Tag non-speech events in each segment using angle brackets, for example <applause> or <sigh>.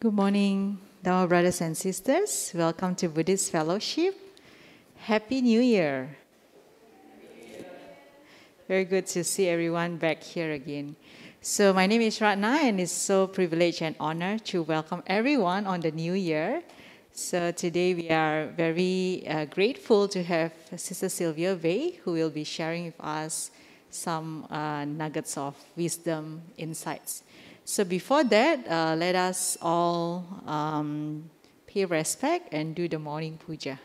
Good morning, Dharma brothers and sisters. Welcome to Buddhist Fellowship. Happy New Year. Very good to see everyone back here again. So my name is Ratna and it's so privileged and honor to welcome everyone on the new year. So today we are very uh, grateful to have Sister Sylvia Bay who will be sharing with us some uh, nuggets of wisdom insights. So before that, uh, let us all um, pay respect and do the morning puja.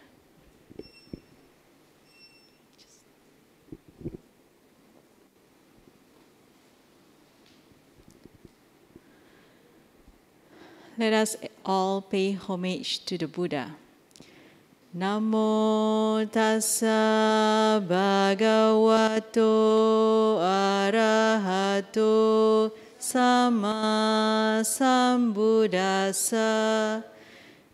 Let us all pay homage to the Buddha. Namo tassa bhagavato arahato Sama Sambuddhasa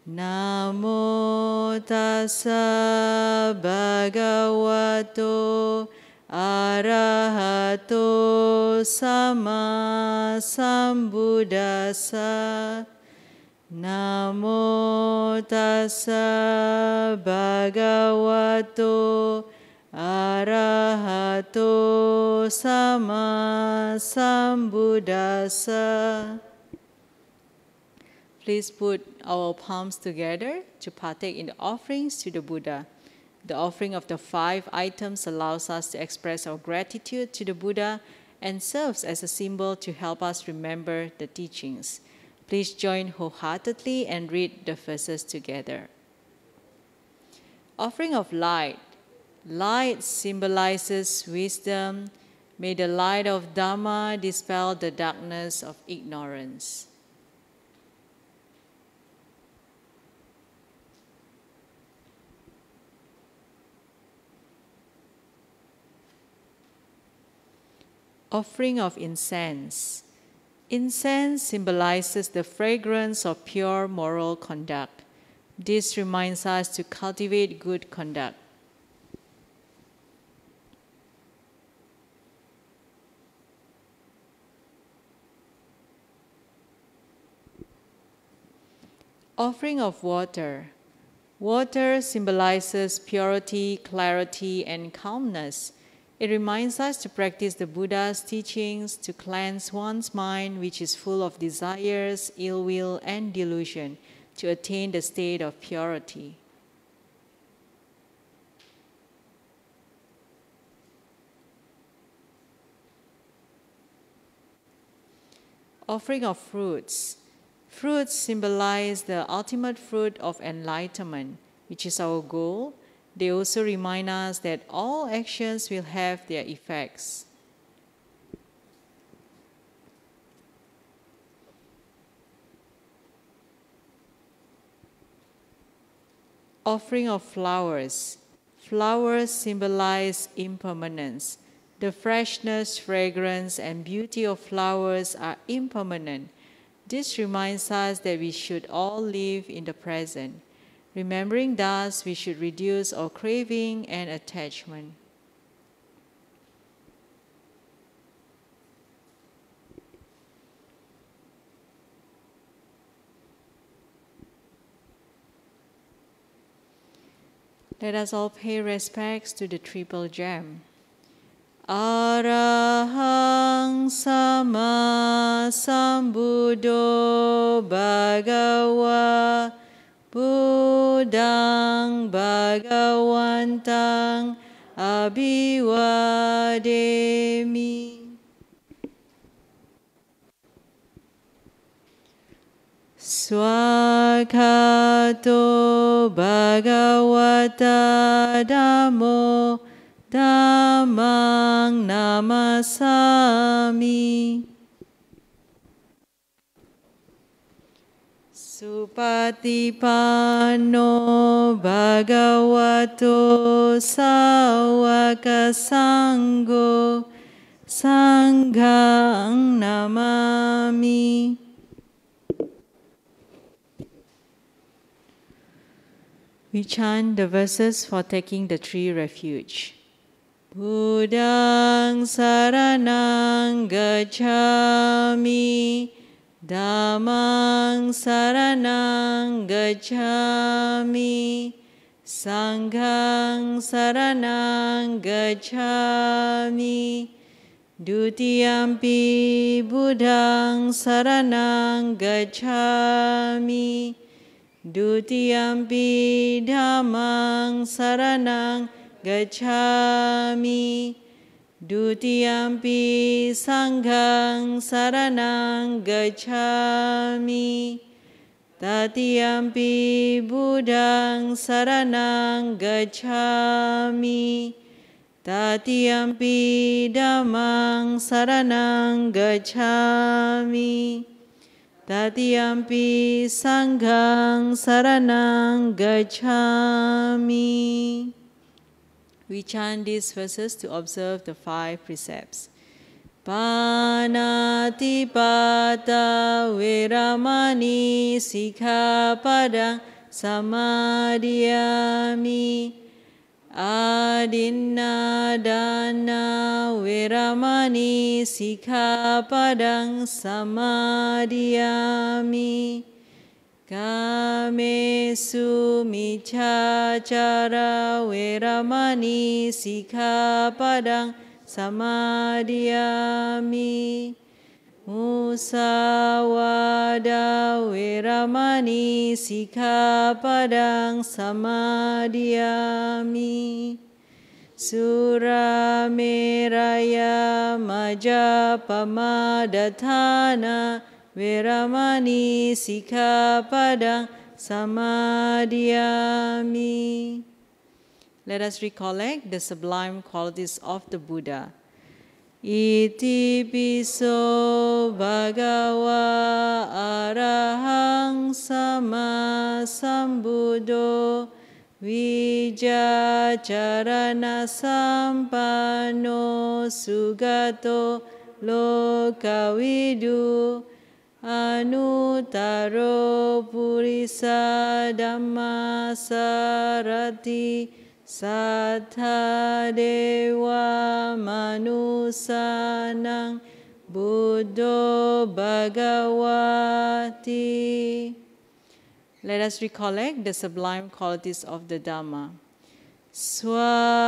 Namo tassa bhagavato arahato sama sambuddhasa Namo tassa bhagavato Arahato Arahato sama Sambuddhasa. Please put our palms together to partake in the offerings to the Buddha. The offering of the five items allows us to express our gratitude to the Buddha and serves as a symbol to help us remember the teachings. Please join wholeheartedly and read the verses together. Offering of light Light symbolizes wisdom. May the light of Dharma dispel the darkness of ignorance. Offering of incense. Incense symbolizes the fragrance of pure moral conduct. This reminds us to cultivate good conduct. Offering of water. Water symbolizes purity, clarity, and calmness. It reminds us to practice the Buddha's teachings to cleanse one's mind, which is full of desires, ill will, and delusion, to attain the state of purity. Offering of fruits. Fruits symbolize the ultimate fruit of enlightenment, which is our goal. They also remind us that all actions will have their effects. Offering of flowers. Flowers symbolize impermanence. The freshness, fragrance, and beauty of flowers are impermanent this reminds us that we should all live in the present. Remembering thus, we should reduce our craving and attachment. Let us all pay respects to the Triple Gem. Arahang sama sambuddho bhagawa Buddhang bhagawantang abhiwademi. Swakato bhagawata dhammo Dhammang namasami Supatipanno bhagavato sawaka sangho sanghang namami We chant the verses for taking the tree refuge. Budang saranang gacami, damang saranang gacami, sanggang saranang gacami, dutiyampi budang saranang gacami, Dutiyampi damang saranang gacchami Dutiyampi Sanghang saranang gacchami Tatiyampi Buddhang saranang gacchami Tatiyampi Dhammang saranang gacchami Tatiyampi Sanghang saranang gacchami We chant these verses to observe the five precepts. Panatipata Veramani Sikhapadang Samadhiyami Adinadana Veramani Sikhapadang Samadhiyami Kamesu micacara weramani sikha padang samadhiyami Musawada weramani sikha padang samadhiyami Surameraya majapamadhatana Veramani Sikhapadang Samadhiyami Let us recollect the sublime qualities of the Buddha. Iti piso bhagawa arahang sama sambuddho vijacarana sampano sugato lokavidu anutaro purisa dhammasarati Sattha Dewa Manusanang Buddho Bhagavati. Let us recollect the sublime qualities of the Dhamma. Swakato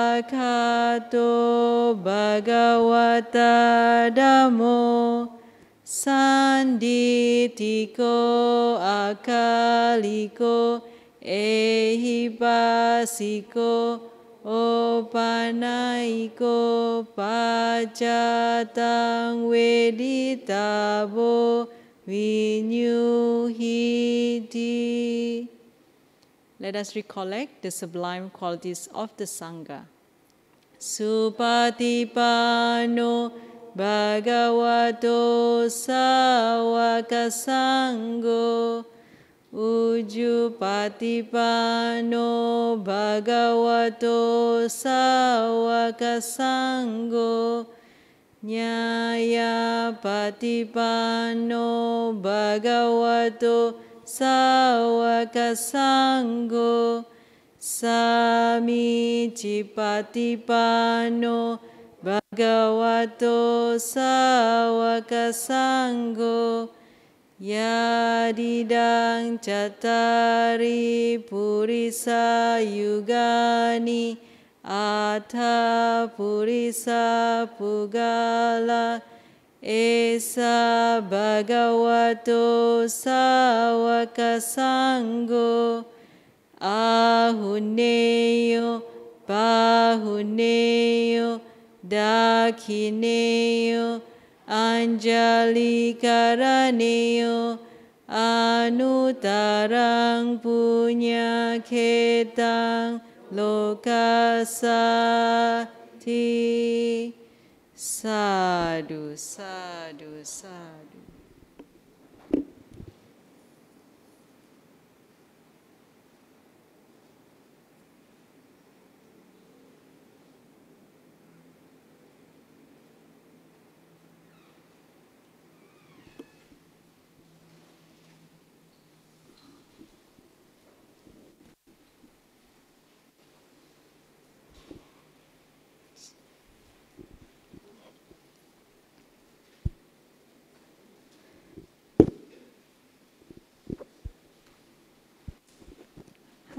Bhagavata Dhammo Sanditiko Akaliko ehipasiko opanaiko pacatang veditabo vinyuhiti. Let us recollect the sublime qualities of the Sangha. Supatipano Bhagavato Sawakasangho Uju patipano bhagavato sawaka sangho Nyaya patipano bhagavato sawaka sangho Sami patipano bhagavato sawaka sangho Yadidang catari purisa yugani Atha purisa pugala Esa bhagavato sawaka sangho Ahuneyo pahuneyo dakhineyo Anjali Karaneo Anutarang Punya Ketang Lokasati Sadhu, sadhu, sadhu.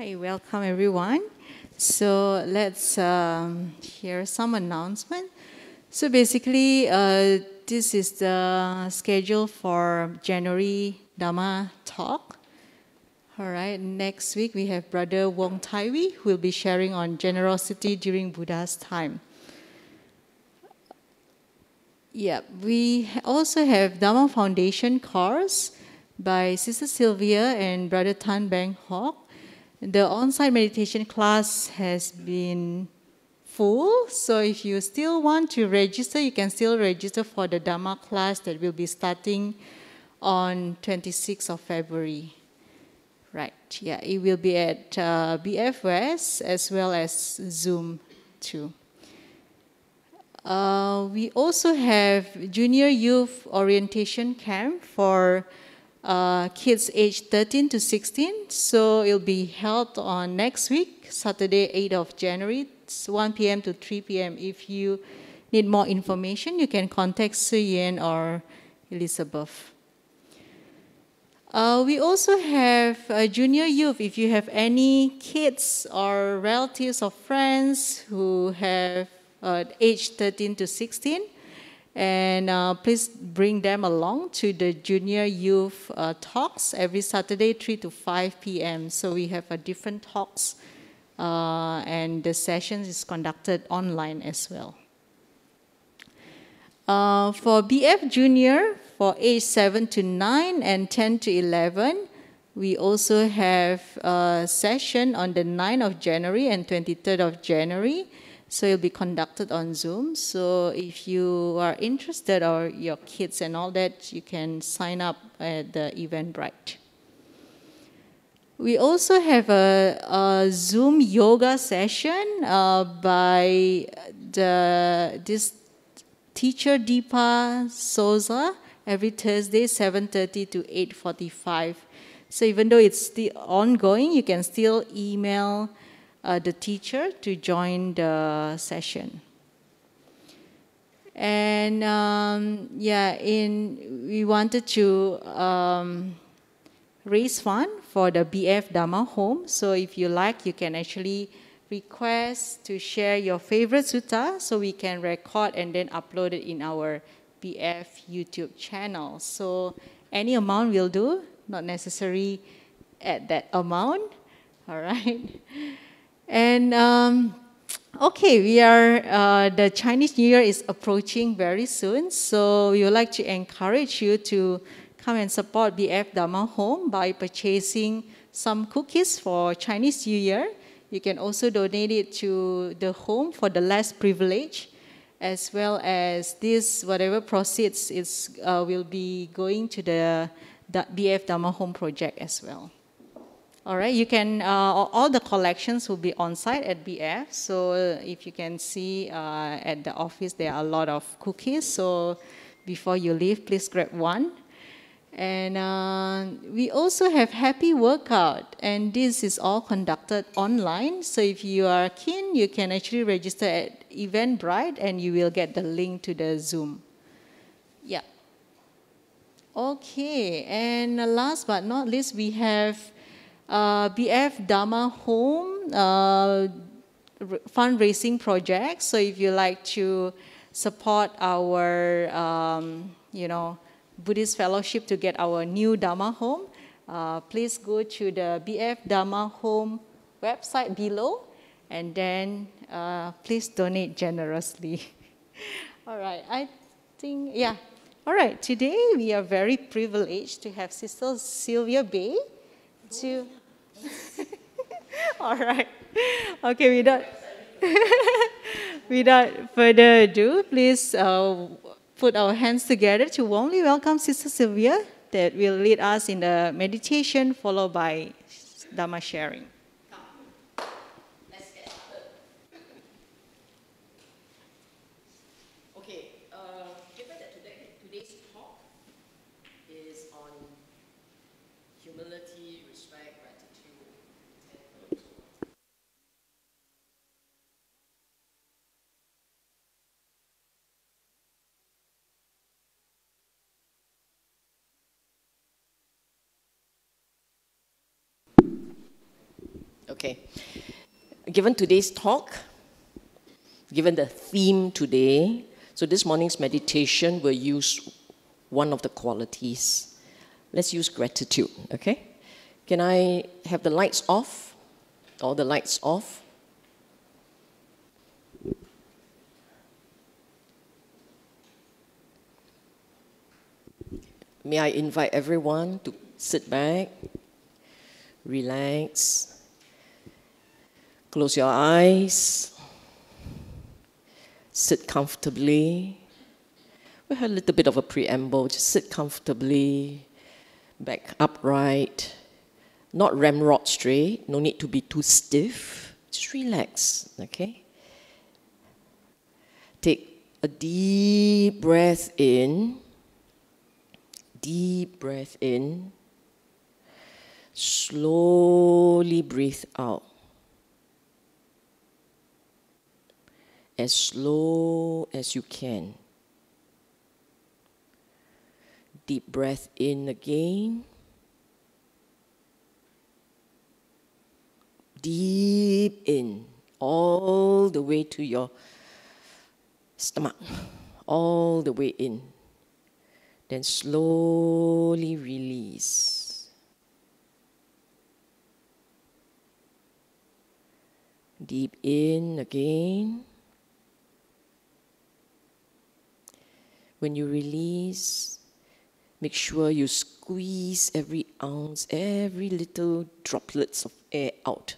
Hi, welcome everyone. So let's um, hear some announcement. So basically, uh, this is the schedule for January Dhamma talk. All right, next week we have Brother Wong Tai Wee who will be sharing on generosity during Buddha's time. Yeah, we also have Dharma Foundation course by Sister Sylvia and Brother Tan Bang Hok. The on-site meditation class has been full, so if you still want to register, you can still register for the Dharma class that will be starting on 26th of February. Right, yeah, it will be at uh, BF West as well as Zoom too. Uh, we also have junior youth orientation camp for uh, kids aged 13 to 16. So it'll be held on next week, Saturday, 8th of January, 1 p.m. to 3 p.m. If you need more information, you can contact Suyen or Elizabeth. Uh, we also have uh, junior youth. If you have any kids or relatives or friends who have uh, age 13 to 16. And uh, please bring them along to the junior youth uh, talks every Saturday, 3 to 5 p.m. So we have a different talks, uh, and the sessions is conducted online as well. Uh, for BF Junior, for age 7 to 9 and 10 to 11, we also have a session on the 9th of January and 23rd of January so it'll be conducted on Zoom. So if you are interested or your kids and all that, you can sign up at the Eventbrite. We also have a, a Zoom yoga session uh, by the this teacher Deepa Souza every Thursday, 7:30 to 8:45. So even though it's still ongoing, you can still email uh, the teacher to join the session. And um, yeah, in we wanted to um, raise fund for the BF Dharma home. So if you like, you can actually request to share your favorite sutta so we can record and then upload it in our BF YouTube channel. So any amount will do, not necessary at that amount. <laughs> All right. And um, okay, we are, uh, the Chinese New Year is approaching very soon. So we would like to encourage you to come and support BF Dharma Home by purchasing some cookies for Chinese New Year. You can also donate it to the home for the less privileged, as well as this, whatever proceeds is, uh, will be going to the, the BF Dharma Home project as well. All right, you can, uh, all the collections will be on site at BF. So if you can see uh, at the office, there are a lot of cookies. So before you leave, please grab one. And uh, we also have Happy Workout, and this is all conducted online. So if you are keen, you can actually register at Eventbrite and you will get the link to the Zoom. Yeah. Okay, and last but not least, we have uh, BF Dharma Home uh, fundraising project. So if you like to support our, um, you know, Buddhist fellowship to get our new Dharma home, uh, please go to the BF Dharma Home website below and then uh, please donate generously. <laughs> All right, I think, yeah. All right, today we are very privileged to have Sister Sylvia Bay to. <laughs> All right. Okay, without <laughs> without further ado, please uh, put our hands together to warmly welcome Sister Sylvia that will lead us in the meditation followed by Dharma sharing. Given today's talk, given the theme today, so this morning's meditation will use one of the qualities. Let's use gratitude, okay? Can I have the lights off? All the lights off? May I invite everyone to sit back, relax, close your eyes, sit comfortably. We have a little bit of a preamble. Just sit comfortably, back upright, not ramrod straight, no need to be too stiff. Just relax, okay? Take a deep breath in deep breath in. Slowly breathe out. As slow as you can. Deep breath in again. Deep in, all the way to your stomach, all the way in. Then slowly release. Deep in again. When you release, make sure you squeeze every ounce, every little droplets of air out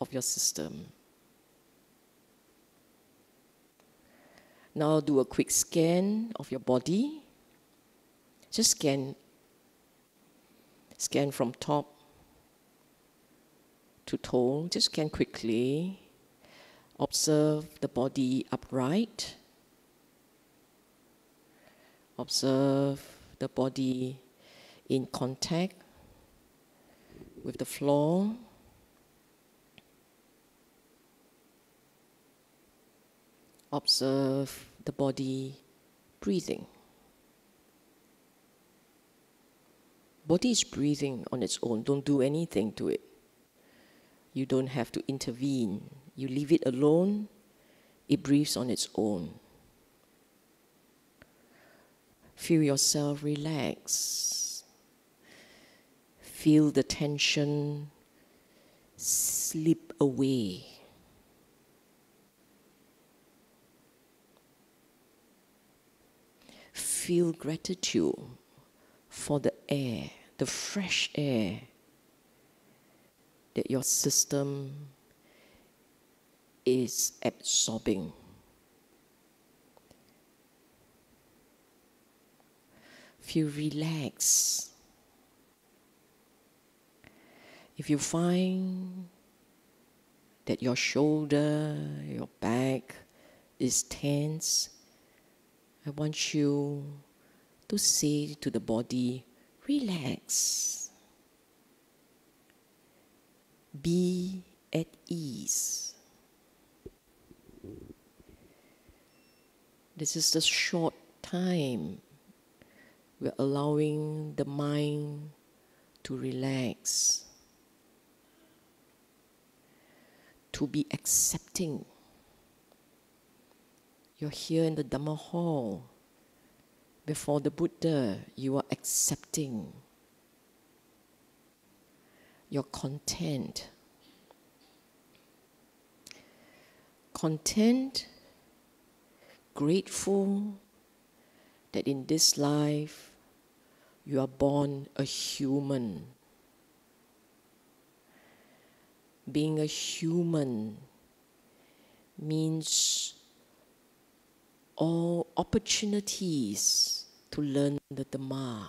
of your system. Now do a quick scan of your body. Just scan. Scan from top to toe. Just scan quickly. Observe the body upright. Observe the body in contact with the floor. Observe the body breathing. Body is breathing on its own. Don't do anything to it. You don't have to intervene. You leave it alone, it breathes on its own. Feel yourself relax. Feel the tension slip away. Feel gratitude for the air, the fresh air that your system is absorbing. Feel relaxed. If you find that your shoulder, your back is tense, I want you to say to the body, relax. Be at ease. This is the short time we're allowing the mind to relax, to be accepting. You're here in the Dhamma hall before the Buddha, you are accepting. You're content. Content, grateful that in this life you are born a human. Being a human means all opportunities to learn the Dhamma,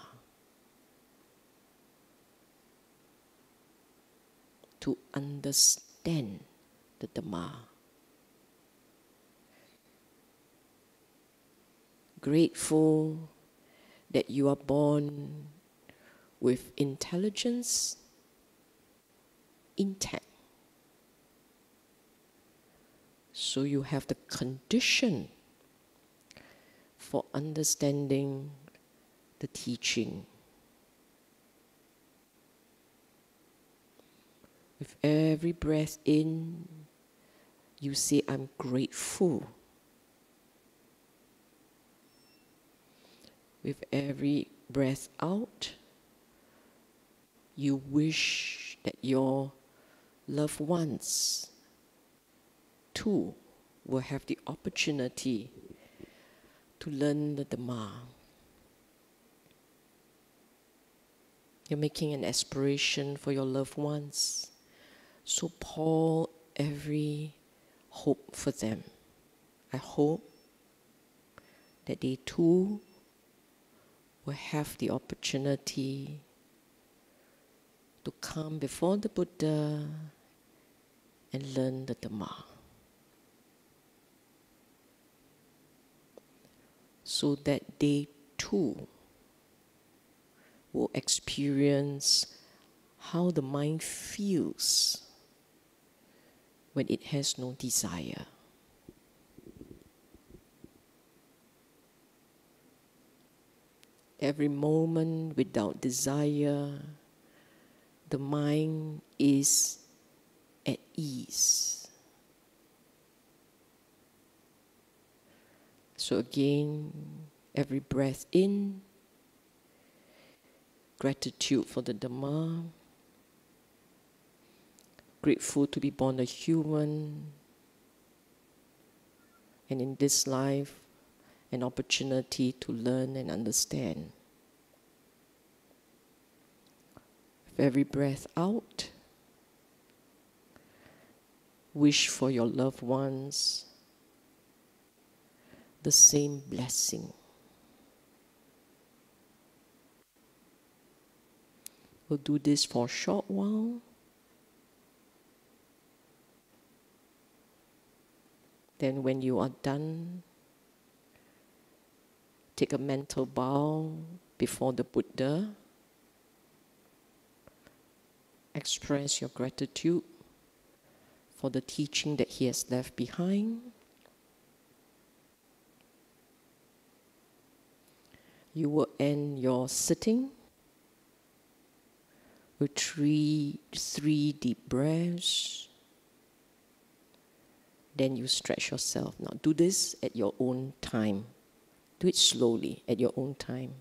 to understand the Dhamma. Grateful that you are born with intelligence intact. So you have the condition for understanding the teaching. With every breath in, you say, I'm grateful. With every breath out, you wish that your loved ones too will have the opportunity to learn the Dhamma. You're making an aspiration for your loved ones. So pour every hope for them. I hope that they too will have the opportunity to come before the Buddha and learn the Dhamma. So that they too will experience how the mind feels when it has no desire. Every moment without desire, the mind is at ease. So, again, every breath in, gratitude for the Dhamma, grateful to be born a human, and in this life, an opportunity to learn and understand. With every breath out, wish for your loved ones the same blessing. We'll do this for a short while. Then, when you are done, take a mental bow before the Buddha. Express your gratitude for the teaching that he has left behind. You will end your sitting with three, three deep breaths. Then you stretch yourself. Now, do this at your own time. Do it slowly at your own time.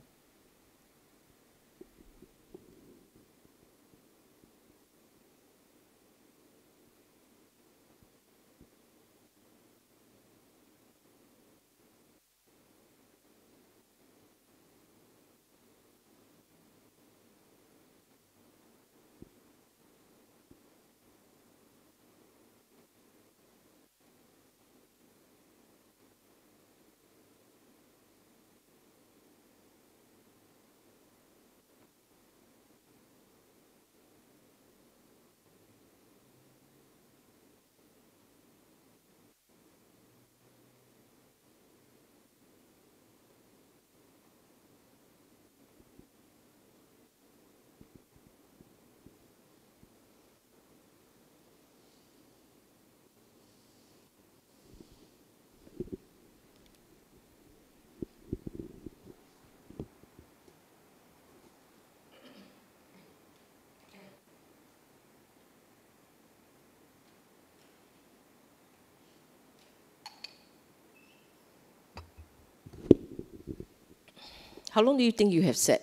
How long do you think you have sat?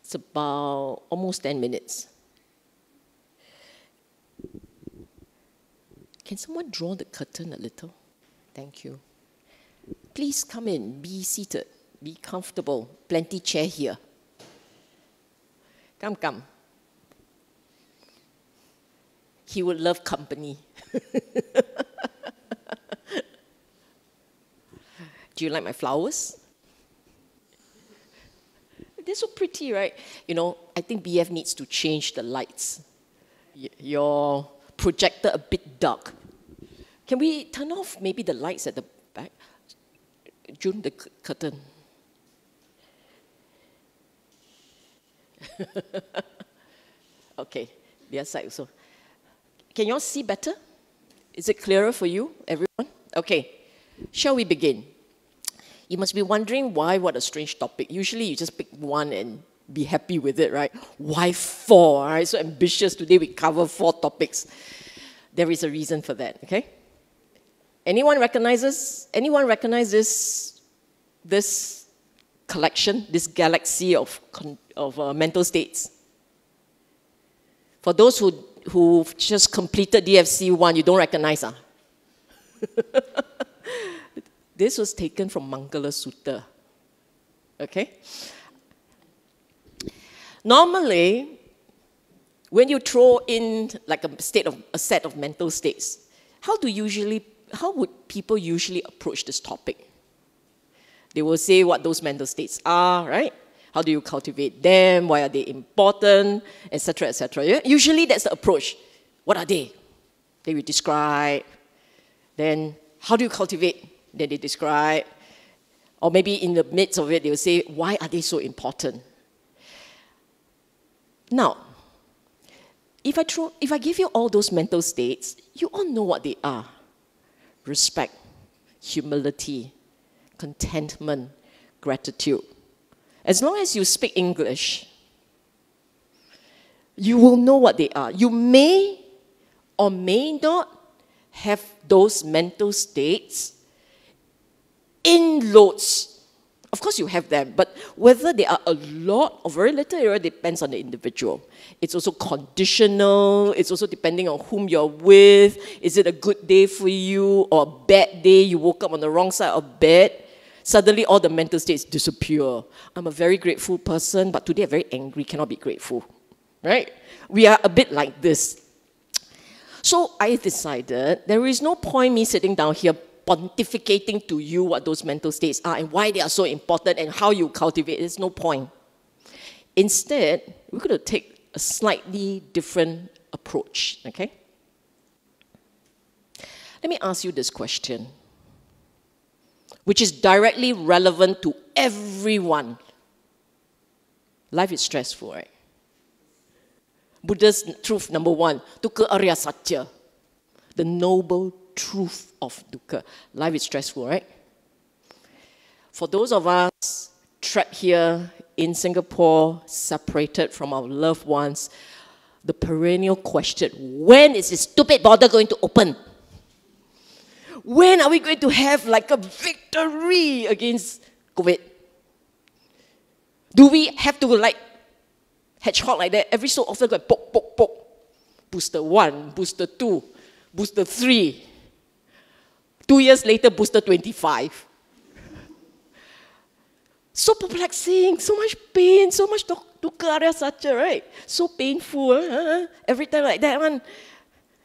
It's about almost 10 minutes. Can someone draw the curtain a little? Thank you. Please come in, be seated, be comfortable. Plenty chair here. Come, come. He would love company. <laughs> Do you like my flowers? They're so pretty, right? You know, I think BF needs to change the lights. Y- your projector a bit dark. Can we turn off maybe the lights at the back? June, the curtain. <laughs> okay, the other side also. Can you all see better? Is it clearer for you, everyone? Okay, shall we begin? You must be wondering why, what a strange topic. Usually you just pick one and be happy with it, right? Why four? Right? So ambitious. Today we cover four topics. There is a reason for that, okay? Anyone recognizes, anyone recognizes this collection, this galaxy of, of uh, mental states? For those who, who just completed DFC 1, you don't recognize, ah? <laughs> this was taken from Mangala Sutta. Okay? Normally, when you throw in like a state of a set of mental states, how do usually how would people usually approach this topic? They will say what those mental states are, right? How do you cultivate them? Why are they important? Etc. Etc. Yeah? Usually that's the approach. What are they? They will describe. Then how do you cultivate? Then they describe. Or maybe in the midst of it, they will say, why are they so important? Now, if I, throw, if I give you all those mental states, you all know what they are respect, humility, contentment, gratitude. As long as you speak English, you will know what they are. You may or may not have those mental states in loads of course, you have them, but whether they are a lot or very little, it really depends on the individual. It's also conditional, it's also depending on whom you're with. Is it a good day for you or a bad day? You woke up on the wrong side of bed. Suddenly, all the mental states disappear. I'm a very grateful person, but today I'm very angry, cannot be grateful. Right? We are a bit like this. So I decided there is no point me sitting down here pontificating to you what those mental states are and why they are so important and how you cultivate. There's no point. Instead, we're going to take a slightly different approach, okay? Let me ask you this question, which is directly relevant to everyone. Life is stressful, right? Buddha's truth number one, dukkha arya satya, the noble truth of dukkha. Life is stressful, right? For those of us trapped here in Singapore, separated from our loved ones, the perennial question when is this stupid border going to open? When are we going to have like a victory against COVID? Do we have to like hedgehog like that every so often go poke, poke, poke? Booster one, booster two, booster three. Two years later, booster 25. So perplexing, so much pain, so much dukkha such right? So painful. Huh? Every time like that one.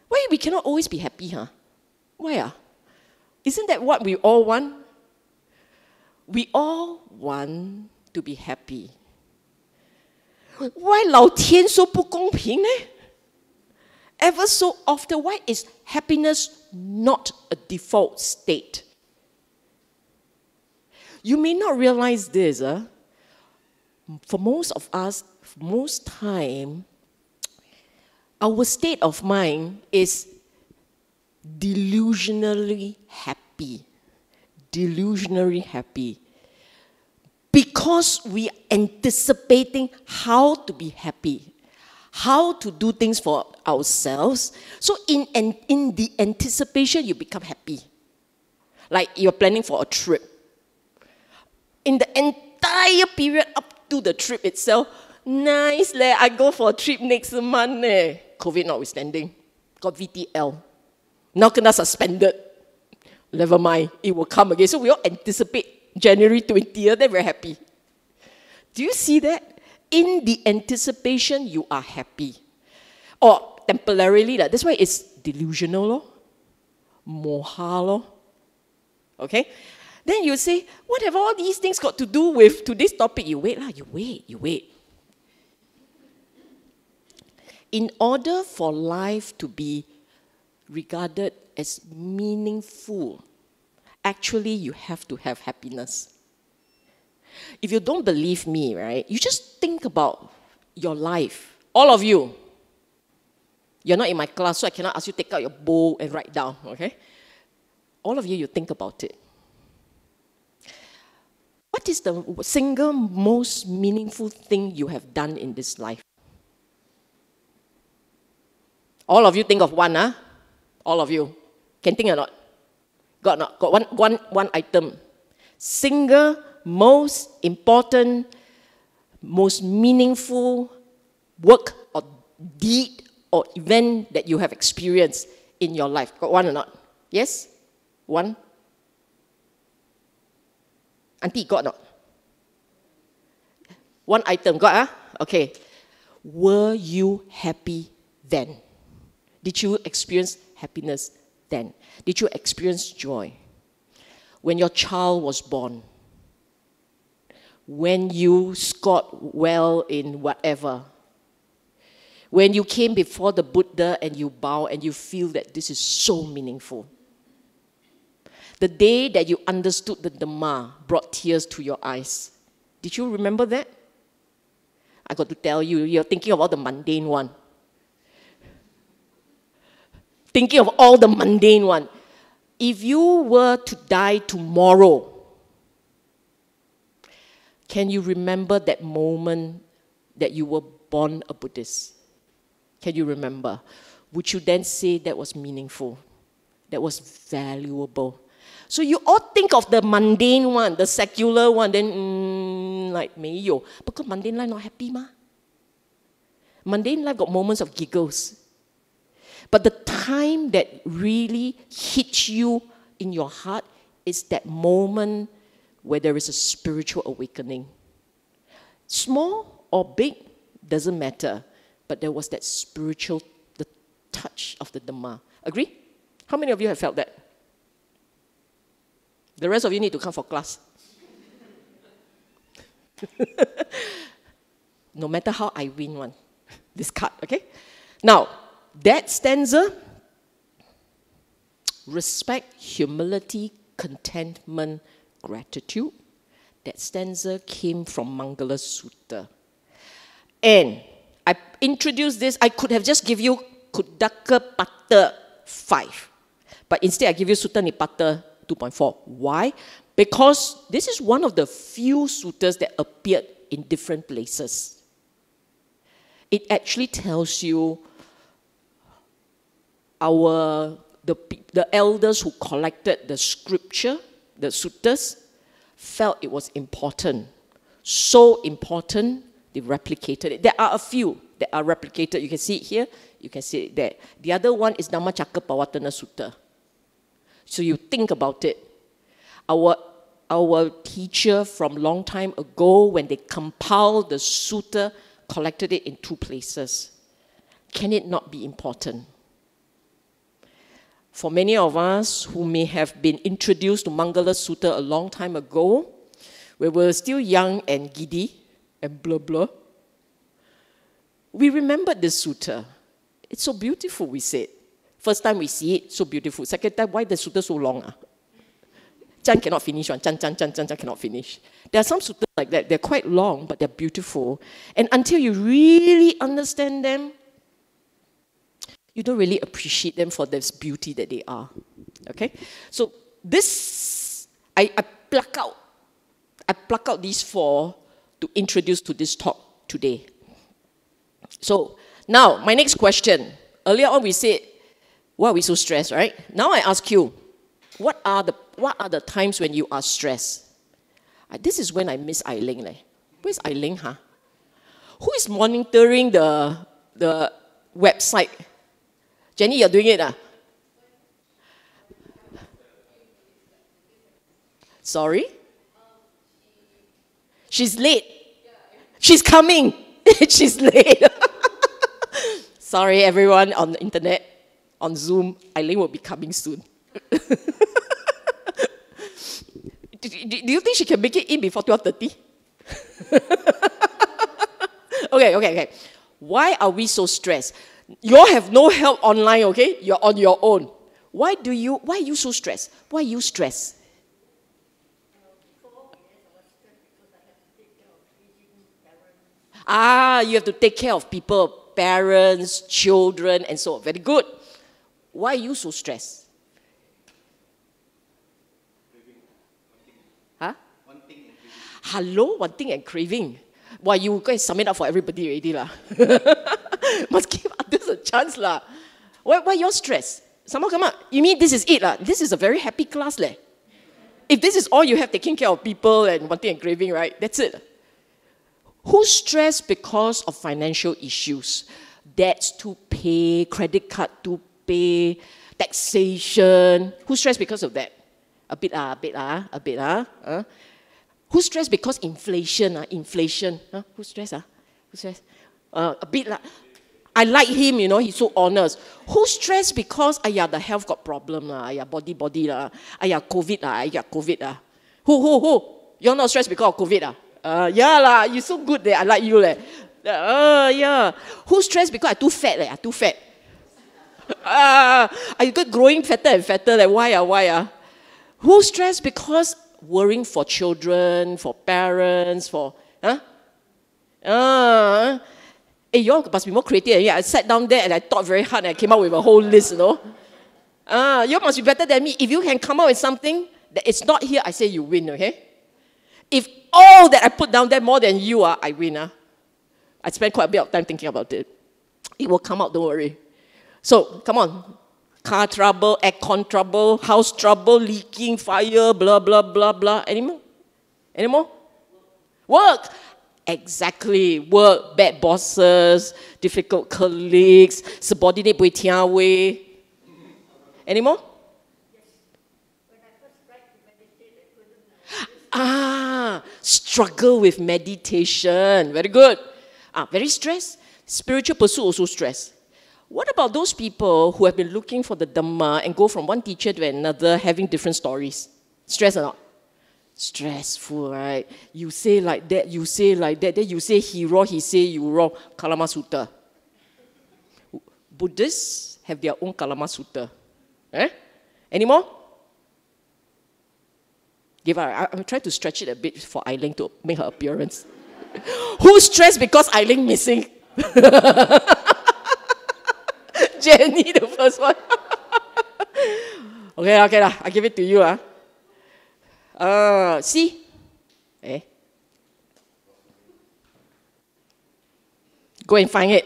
Why we cannot always be happy, huh? Why ah? Isn't that what we all want? We all want to be happy. Why 老天说不公平呢 ？ever so often, why is happiness not a default state? You may not realize this. Uh, for most of us, most time, our state of mind is delusionally happy. Delusionally happy. Because we are anticipating how to be happy how to do things for ourselves. So in, in, the anticipation, you become happy. Like you're planning for a trip. In the entire period up to the trip itself, nice leh, I go for a trip next month eh. COVID notwithstanding. Got VTL. Now kena suspended. Never mind, it will come again. So we all anticipate January 20th, then we're happy. Do you see that? In the anticipation, you are happy. Or temporarily, that's why it's delusional, lo. moha. Lo. Okay? Then you say, what have all these things got to do with today's topic? You wait, lah, you wait, you wait. In order for life to be regarded as meaningful, actually, you have to have happiness. If you don't believe me, right, you just think about your life. All of you. You're not in my class, so I cannot ask you take out your bowl and write down, okay? All of you, you think about it. What is the single most meaningful thing you have done in this life? All of you think of one, huh? All of you. Can think or not? Got not? Got one, one, one item. Single, most important, most meaningful work or deed or event that you have experienced in your life. Got one or not? Yes? One? Auntie, got not? One item, got ah? Okay. Were you happy then? Did you experience happiness then? Did you experience joy? When your child was born? When you scored well in whatever? When you came before the Buddha and you bow and you feel that this is so meaningful? The day that you understood the Dhamma brought tears to your eyes. Did you remember that? I got to tell you, you're thinking about the mundane one. Thinking of all the mundane one. If you were to die tomorrow, can you remember that moment that you were born a Buddhist? Can you remember? Would you then say that was meaningful? That was valuable? So you all think of the mundane one, the secular one, then mm, like 没有. Because mundane life not happy ma. Mundane life got moments of giggles. But the time that really hits you in your heart is that moment where there is a spiritual awakening. Small or big, doesn't matter. But there was that spiritual, the touch of the Dhamma. Agree? How many of you have felt that? The rest of you need to come for class. <laughs> no matter how I win one, this card, okay? Now, that stanza respect, humility, contentment, gratitude. That stanza came from Mangala Sutta. And I introduced this, I could have just give you Khuddaka Patha 5. But instead I give you Sutta Nipata 2.4. Why? Because this is one of the few suttas that appeared in different places. It actually tells you our the, the elders who collected the scripture, the suttas, felt it was important. So important, they replicated it. There are a few that are replicated. You can see it here, you can see it there. The other one is Dhammacakkappavattana Sutta. So you think about it. Our, our teacher from long time ago, when they compiled the sutta, collected it in two places. Can it not be important? For many of us who may have been introduced to Mangala Sutta a long time ago, we were still young and giddy and blah blah, we remembered this sutta. It's so beautiful, we said. First time we see it, so beautiful. Second time, why the sutta so long? Ah? Chan cannot finish one. Chan, Chan, Chan, Chan, Chan cannot finish. There are some suttas like that. They're quite long, but they're beautiful. And until you really understand them, you don't really appreciate them for this beauty that they are. Okay? So this, I, I pluck out, I pluck out these four to introduce to this talk today. So now, my next question. Earlier on we said, why are we so stressed, right? Now I ask you, what are the, what are the times when you are stressed? This is when I miss Eiling. Leh. Where's Eiling, huh? Who is monitoring the, the website Jenny, you're doing it, ah? Sorry? She's late. She's coming. <laughs> She's late. <laughs> Sorry, everyone on the internet, on Zoom. Eileen will be coming soon. <laughs> do, do, you think she can make it in before 12.30? okay, okay, okay. Why are we so stressed? You all have no help online, okay? You're on your own. Why do you why are you so stressed? Why you stressed? Ah, you have to take care of people, parents, children, and so on. Very good. Why are you so stressed? Huh? One thing, craving. Hello, one thing and craving. Why you and submit up for everybody already lah. <laughs> Must give others a chance lah. Why, why you're stressed? Someone come up. You mean this is it lah? This is a very happy class leh. If this is all you have taking care of people and wanting and craving, right? That's it. Who's stressed because of financial issues? Debts to pay, credit card to pay, taxation. Who's stressed because of that? A bit ah, a bit ah, a bit ah. Uh. Who's stressed because inflation ah, inflation. Huh? Who's stressed ah? Who's stressed? Uh, a bit lah. I like him, you know, he's so honest. Who's stressed because, ayah, the health got problem lah, ayah, body, body lah, ayah, COVID lah, ayah, COVID lah. Who, who, who? You're not stressed because of COVID ah? Uh, yeah lah, you're so good there, I like you leh. Uh, yeah. Who's stressed because I too fat leh, I too fat. Uh, <laughs> I got growing fatter and fatter leh, why ah, why ah? Who's stressed because worrying for children, for parents, for, huh? Uh, hey, you must be more creative. Yeah, I sat down there and I thought very hard and I came up with a whole list, you know. Ah, uh, you must be better than me. If you can come up with something that is not here, I say you win, okay? If all that I put down there more than you are, I win. Uh. I spent quite a bit of time thinking about it. It will come out, don't worry. So, come on. Car trouble, aircon trouble, house trouble, leaking, fire, blah, blah, blah, blah. Any more? Any more? Work. Exactly. Work, bad bosses, difficult colleagues, subordinate way. Any more? Ah, struggle with meditation. Very good. Ah, very stressed. Spiritual pursuit also stress. What about those people who have been looking for the Dhamma and go from one teacher to another having different stories? Stress or not? Stressful, right? You say like that, you say like that, then you say he wrong, he say you wrong. Kalama Sutta. Buddhists have their own Kalama Sutta. Eh? Any more? Give her. I, am trying to stretch it a bit for Eileen to make her appearance. <laughs> Who's stressed because Eileen missing? <laughs> Jenny, the first one. okay, okay, lah. I give it to you. Ah. Uh, see? Eh? Go and find it.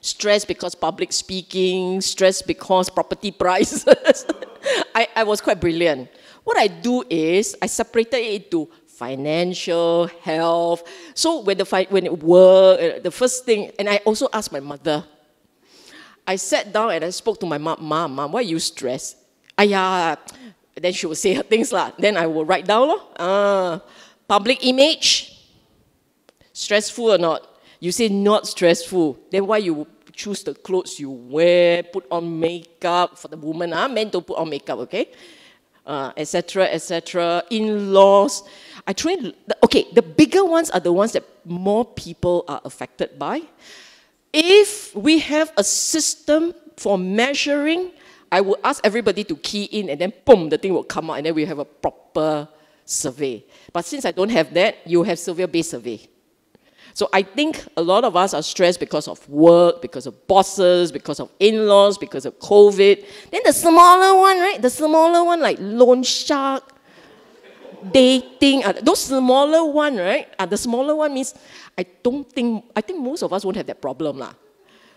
Stress because public speaking, stress because property prices. <laughs> I, I was quite brilliant. What I do is I separated it into financial, health. So when the when it work, uh, the first thing, and I also asked my mother. I sat down and I spoke to my mom. Mom, mom, why are you stressed? Ayah, then she would say her things like. Then I will write down, Uh, public image, stressful or not? You say not stressful. Then why you choose the clothes you wear, put on makeup for the woman? Ah, men don't put on makeup, okay? etc., uh, etc., et in-laws. I try. Okay, the bigger ones are the ones that more people are affected by. If we have a system for measuring, I would ask everybody to key in, and then boom, the thing will come out, and then we have a proper survey. But since I don't have that, you have survey-based survey. So I think a lot of us are stressed because of work, because of bosses, because of in-laws, because of COVID. Then the smaller one, right? The smaller one like loan shark, dating. Uh, those smaller one, right? Uh, the smaller one means I don't think, I think most of us won't have that problem lah.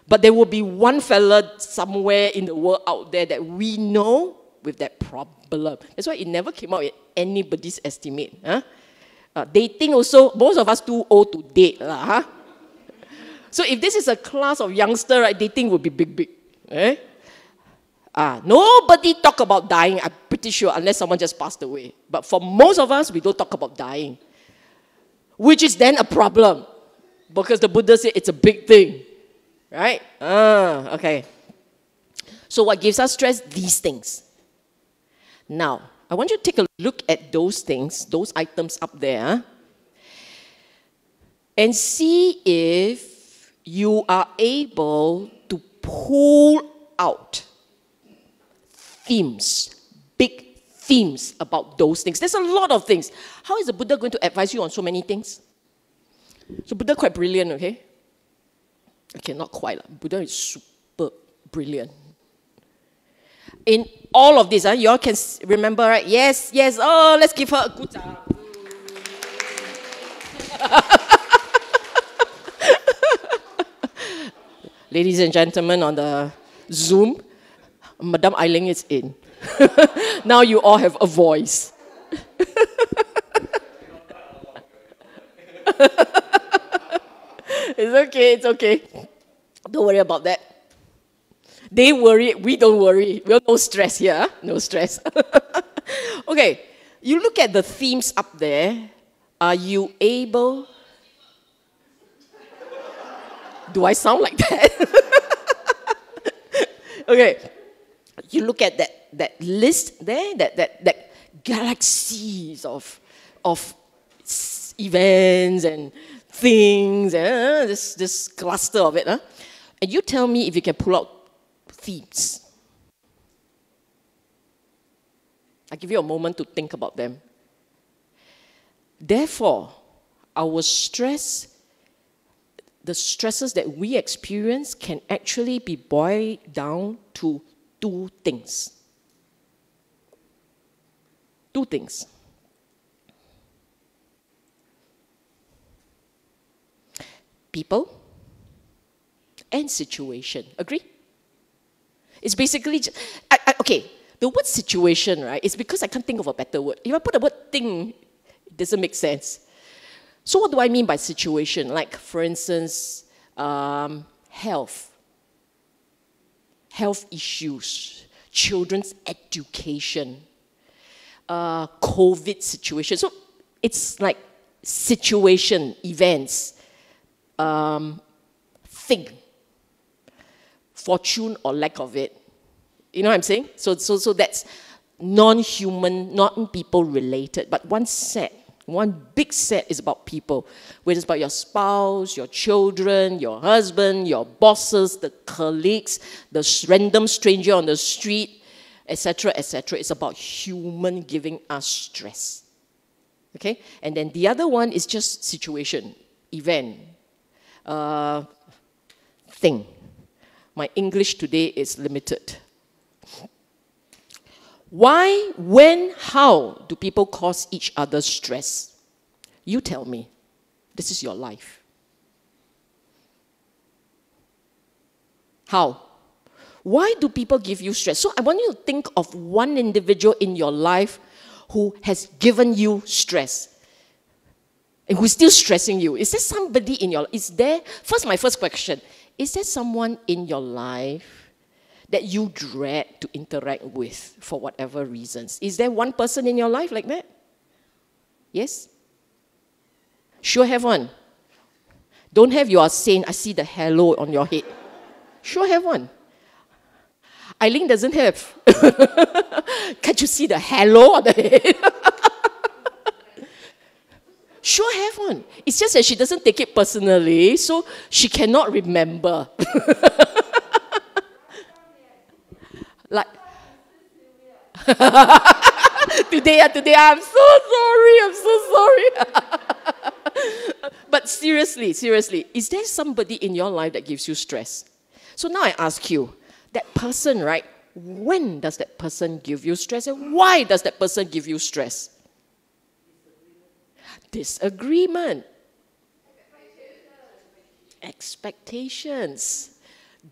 But there will be one fella somewhere in the world out there that we know with that problem. That's why it never came out in anybody's estimate. Huh? Uh, dating also, most of us too old to date. Lah, huh? So if this is a class of youngster, right, dating will be big, big. Eh? Ah, nobody talk about dying, I'm pretty sure, unless someone just passed away. But for most of us, we don't talk about dying. Which is then a problem. Because the Buddha said it's a big thing. Right? Ah, okay. So what gives us stress? These things. Now, I want you to take a look at those things, those items up there, and see if you are able to pull out themes, themes about those things. There's a lot of things. How is the Buddha going to advise you on so many things? So Buddha quite brilliant, okay? Okay, not quite. Buddha is super brilliant. In all of this, huh, you all can remember, right? Yes, yes, oh, let's give her a good job. <laughs> Ladies and gentlemen on the Zoom, Madame Eiling is in. <laughs> now you all have a voice. <laughs> it's okay, it's okay. Don't worry about that. They worry, we don't worry. We're no stress here, no stress. <laughs> okay, you look at the themes up there. Are you able? Do I sound like that? okay, you look at that, that list there, that, that, that galaxies of, of events and things, uh, this, this cluster of it. Huh? And you tell me if you can pull out themes. I give you a moment to think about them. Therefore, our stress, the stresses that we experience, can actually be boiled down to two things. Two things. People and situation. Agree? It's basically, just, I, I, okay, the word situation, right, is because I can't think of a better word. If I put the word thing, it doesn't make sense. So, what do I mean by situation? Like, for instance, um, health, health issues, children's education, uh, COVID situation. So, it's like situation, events, um, thing, fortune or lack of it. You know what I'm saying? So, so, so that's non-human, non-people related. But one set, one big set is about people. Whether it's about your spouse, your children, your husband, your bosses, the colleagues, the random stranger on the street, etc., etc. It's about human giving us stress. Okay? And then the other one is just situation, event, uh, thing. My English today is limited. Why, when, how do people cause each other stress? You tell me. This is your life. How? Why do people give you stress? So I want you to think of one individual in your life who has given you stress and who's still stressing you. Is there somebody in your is there first my first question, is there someone in your life that you dread to interact with for whatever reasons? Is there one person in your life like that? Yes? Sure have one. Don't have you are saying, I see the halo on your head. Sure have one. Eileen doesn't have. <laughs> Can't you see the halo on the head? <laughs> Sure have one. It's just that she doesn't take it personally, so she cannot remember. <laughs> like today, uh, today, I'm so sorry, I'm so sorry. but seriously, seriously, is there somebody in your life that gives you stress? So now I ask you, that person, right? When does that person give you stress and why does that person give you stress? disagreement. Expectations.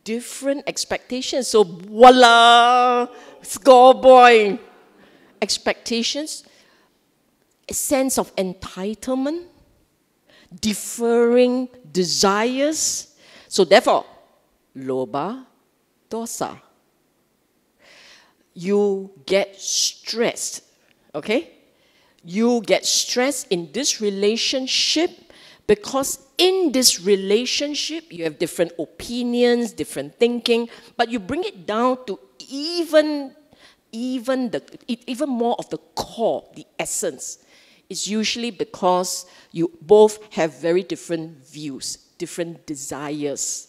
Different expectations. So, voila, scoreboy. Expectations, a sense of entitlement, differing desires. So, therefore, loba dosa. You get stressed, okay? you get stressed in this relationship because in this relationship you have different opinions different thinking but you bring it down to even even the even more of the core the essence it's usually because you both have very different views different desires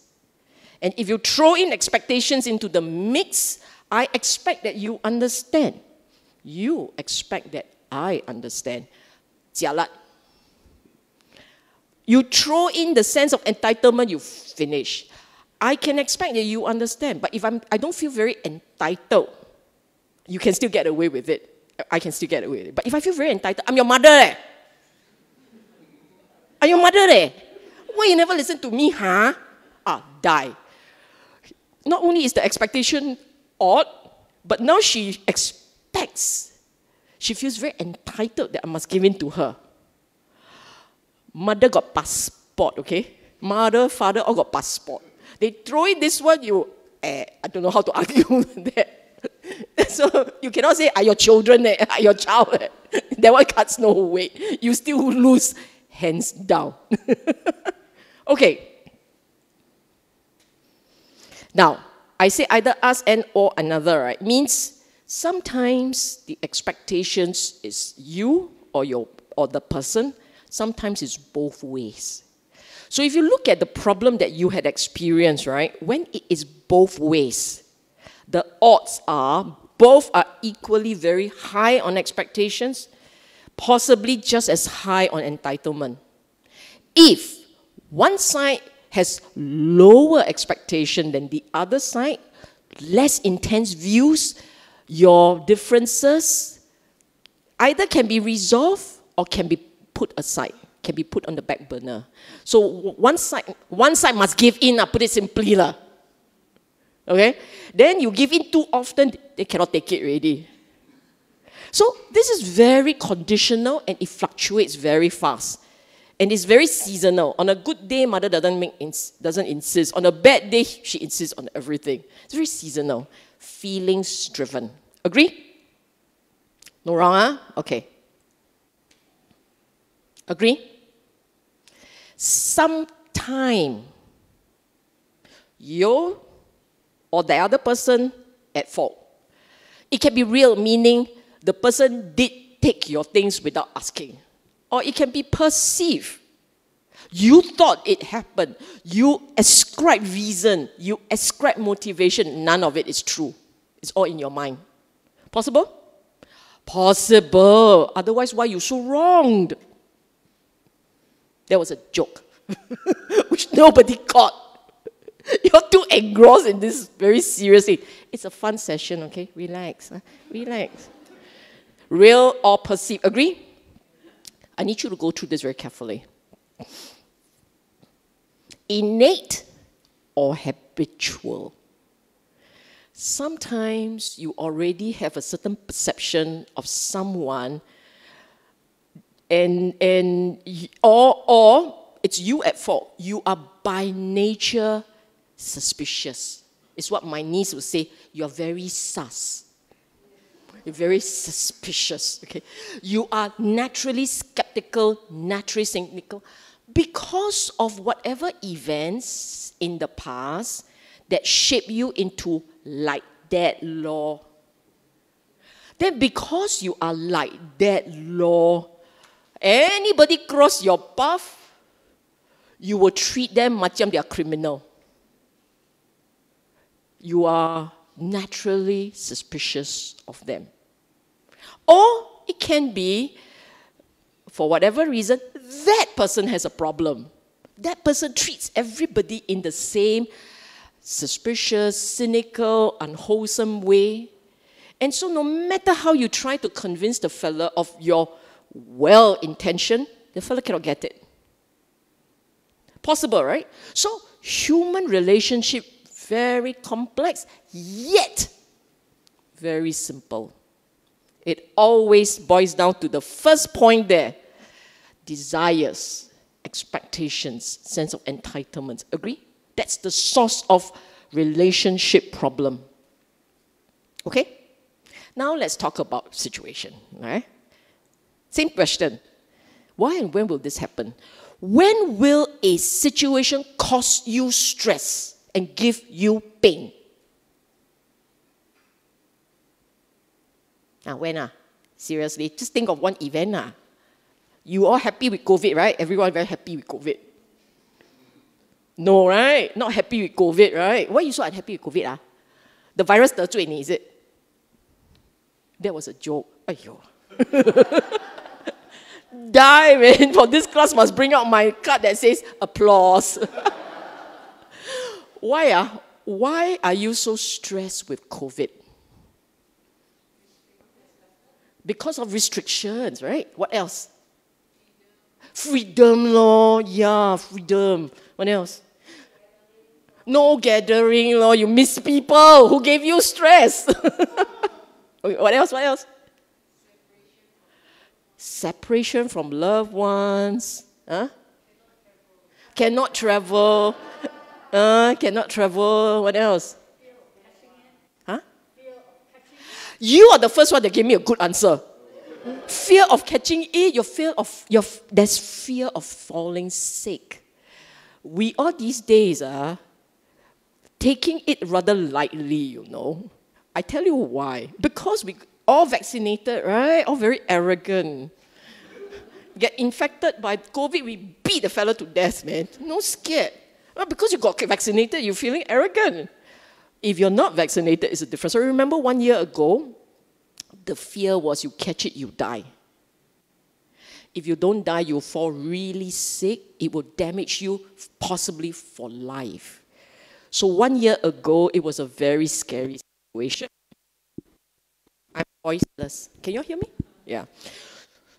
and if you throw in expectations into the mix i expect that you understand you expect that I understand. Jialat. You throw in the sense of entitlement, you finish. I can expect that you understand, but if I'm, I don't feel very entitled, you can still get away with it. I can still get away with it. But if I feel very entitled, I'm your mother. Eh? I'm your mother. Eh? Why you never listen to me, huh? Ah, die. Not only is the expectation odd, but now she expects, she feels very entitled that I must give in to her. Mother got passport, okay? Mother, father all got passport. They throw in this one, you, eh, I don't know how to argue <laughs> that. <laughs> so you cannot say, are your children, eh? are your child. Eh? <laughs> that one cuts no weight. You still lose hands down. okay. Now, I say either us and or another, right? Means sometimes the expectations is you or your or the person. Sometimes it's both ways. So if you look at the problem that you had experienced, right, when it is both ways, the odds are both are equally very high on expectations, possibly just as high on entitlement. If one side has lower expectation than the other side, less intense views, your differences either can be resolved or can be put aside, can be put on the back burner. So one side, one side must give in, I put it simply. La. Okay? Then you give in too often, they cannot take it already. So this is very conditional and it fluctuates very fast. And it's very seasonal. On a good day, mother doesn't, make ins- doesn't insist. On a bad day, she insists on everything. It's very seasonal, feelings driven. Agree? No wrong, huh? Okay. Agree? Sometime you or the other person at fault. It can be real, meaning the person did take your things without asking. Or it can be perceived. You thought it happened. You ascribe reason. You ascribe motivation. None of it is true. It's all in your mind. Possible? Possible. Otherwise, why you so wronged? That was a joke, <laughs> which nobody caught. You're too engrossed in this very seriously. It's a fun session, okay? Relax. Huh? Relax. Real or perceived. Agree? I need you to go through this very carefully. Innate or habitual. Sometimes you already have a certain perception of someone, and, and or, or it's you at fault. You are by nature suspicious. It's what my niece would say. You're very sus. Very suspicious. Okay, you are naturally skeptical, naturally cynical, because of whatever events in the past that shape you into like that law. Then, because you are like that law, anybody cross your path, you will treat them macam they are criminal you are naturally suspicious of them. Or it can be, for whatever reason, that person has a problem. That person treats everybody in the same suspicious, cynical, unwholesome way. And so, no matter how you try to convince the fella of your well intention, the fella cannot get it. Possible, right? So, human relationship very complex, yet very simple. It always boils down to the first point there desires, expectations, sense of entitlement. Agree? That's the source of relationship problem. Okay? Now let's talk about situation. Right? Same question. Why and when will this happen? When will a situation cause you stress? and give you pain. Now, when? Ah? Seriously, just think of one event. Ah. You all happy with COVID, right? Everyone very happy with COVID. No, right? Not happy with COVID, right? Why are you so unhappy with COVID? Ah? The virus 得罪你, is it? That was a joke. Aiyo. <laughs> Die, man. For this class, must bring out my card that says applause. <laughs> Why, uh, why are you so stressed with COVID? Because of restrictions, right? What else? Freedom, law, yeah, freedom. What else? No gathering, Lord. You miss people who gave you stress. <laughs> what else? What else? Separation from loved ones. Huh? Cannot travel. <laughs> Uh, cannot travel. What else? Huh? You are the first one that gave me a good answer. Fear of catching it, your fear of your there's fear of falling sick. We all these days are uh, taking it rather lightly, you know. I tell you why. Because we all vaccinated, right? All very arrogant. Get infected by COVID, we beat the fellow to death, man. No scared. Because you got vaccinated, you're feeling arrogant. If you're not vaccinated, it's a difference. So remember one year ago, the fear was you catch it, you die. If you don't die, you'll fall really sick. It will damage you possibly for life. So one year ago, it was a very scary situation. I'm voiceless. Can you hear me? Yeah.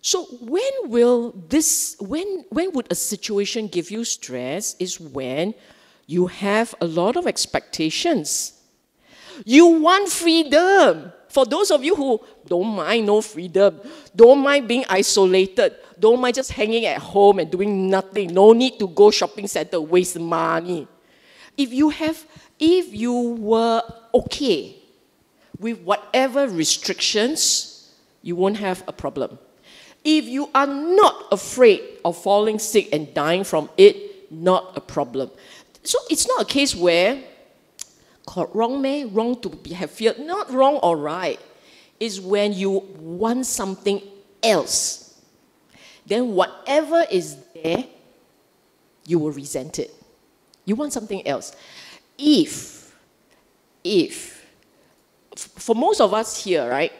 So when will this when when would a situation give you stress is when you have a lot of expectations. You want freedom. For those of you who don't mind no freedom, don't mind being isolated, don't mind just hanging at home and doing nothing, no need to go shopping center, waste money if you have, if you were okay with whatever restrictions, you won't have a problem. If you are not afraid of falling sick and dying from it, not a problem. So it's not a case where wrong may wrong to be, have fear, not wrong or right. Is when you want something else. Then whatever is there, you will resent it. You want something else. If, if, for most of us here, right,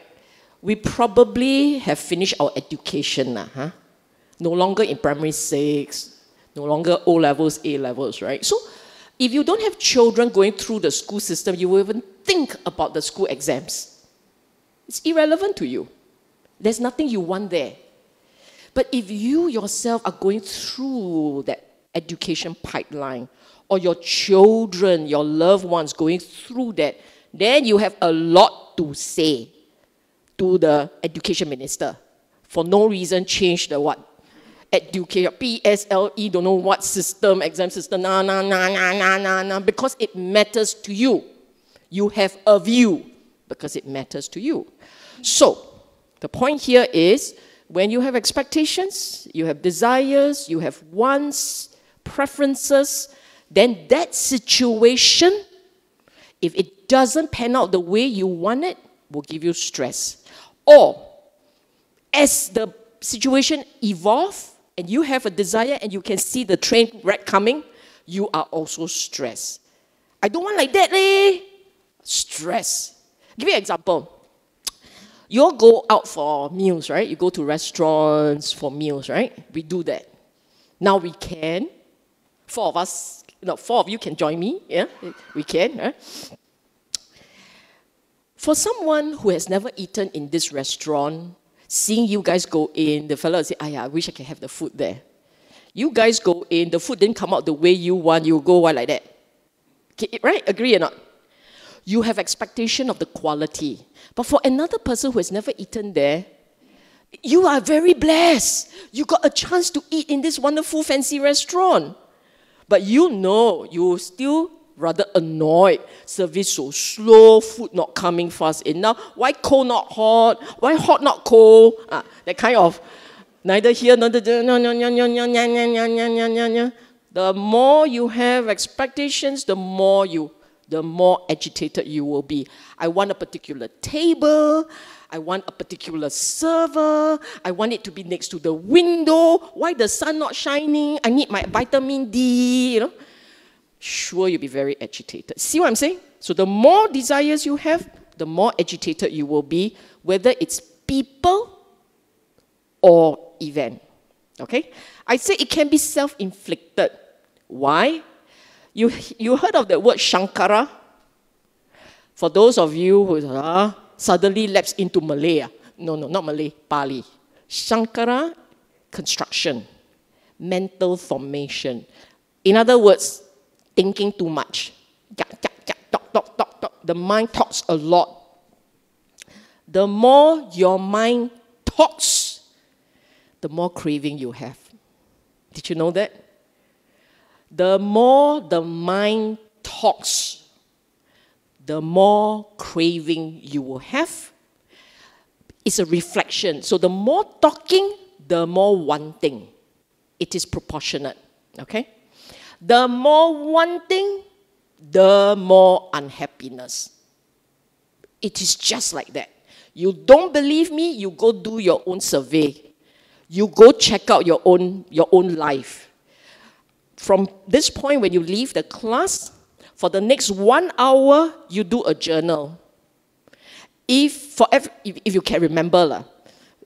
we probably have finished our education, uh, huh? no longer in primary six, no longer O levels, A levels, right? So if you don't have children going through the school system, you will even think about the school exams. It's irrelevant to you. There's nothing you want there. But if you yourself are going through that education pipeline, or your children, your loved ones going through that, then you have a lot to say to the education minister. For no reason, change the what? Education, PSLE, don't know what system, exam system, na na na na na na na, because it matters to you. You have a view because it matters to you. So, the point here is when you have expectations, you have desires, you have wants, preferences, then that situation, if it doesn't pan out the way you want it, will give you stress. Or as the situation evolves and you have a desire and you can see the train wreck coming, you are also stressed. I don't want like that, leh. Stress. Give you an example. You all go out for meals, right? You go to restaurants for meals, right? We do that. Now we can. Four of us know, four of you can join me. Yeah, we can. For someone who has never eaten in this restaurant, seeing you guys go in, the fellow will say, "Ah, I wish I could have the food there." You guys go in, the food didn't come out the way you want. You go why like that? Okay, right? Agree or not? You have expectation of the quality, but for another person who has never eaten there, you are very blessed. You got a chance to eat in this wonderful fancy restaurant. But you know, you still rather annoyed. Service so slow, food not coming fast enough. Why cold not hot? Why hot not cold? Ah, that kind of neither here nor there. The more you have expectations, the more you the more agitated you will be. I want a particular table. I want a particular server. I want it to be next to the window. Why the sun not shining? I need my vitamin D, you know. Sure, you'll be very agitated. See what I'm saying? So the more desires you have, the more agitated you will be, whether it's people or event. Okay? I say it can be self-inflicted. Why? You, you heard of the word Sankhara? For those of you who are, suddenly lapse into Malay. Ah. No, no, not Malay, Pali. Sankhara, construction, mental formation. In other words, thinking too much. The mind talks a lot. The more your mind talks, the more craving you have. Did you know that? The more the mind talks, the more craving you will have. It's a reflection. So the more talking, the more wanting. It is proportionate. Okay? The more wanting, the more unhappiness. It is just like that. You don't believe me, you go do your own survey. You go check out your own, your own life. From this point, when you leave the class, for the next one hour, you do a journal. If, for every, if, if you can remember, la,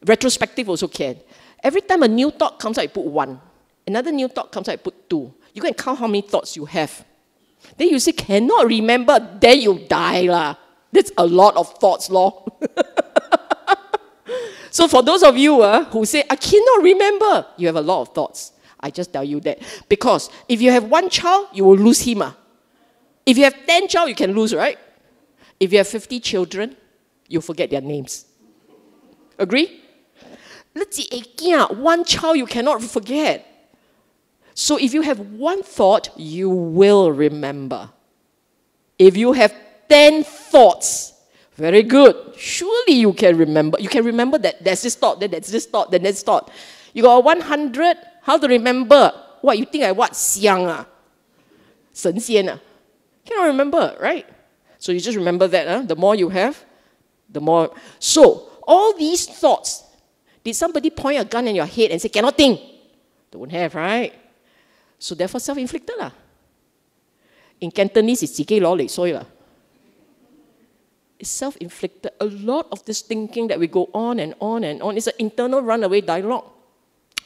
retrospective also can. Every time a new thought comes out, you put one. Another new thought comes out, you put two. You can count how many thoughts you have. Then you say, cannot remember, then you die lah. That's a lot of thoughts, law. <laughs> so for those of you uh, who say, I cannot remember, you have a lot of thoughts. I just tell you that. Because if you have one child, you will lose him. Uh. If you have 10 child, you can lose, right? If you have 50 children, you forget their names. Agree? Let's see, one child you cannot forget. So if you have one thought, you will remember. If you have 10 thoughts, very good. Surely you can remember. You can remember that there's this thought, then there's this thought, then this thought. You got 100, how to remember? What, you think I what? Xiang ah? 神仙 ah? Cannot remember, right? So you just remember that. Huh? The more you have, the more. So, all these thoughts, did somebody point a gun in your head and say, cannot think? Don't have, right? So therefore self-inflicted lah. In Cantonese, it's jike lo le soy lah. It's self-inflicted. A lot of this thinking that we go on and on and on, it's an internal runaway dialogue.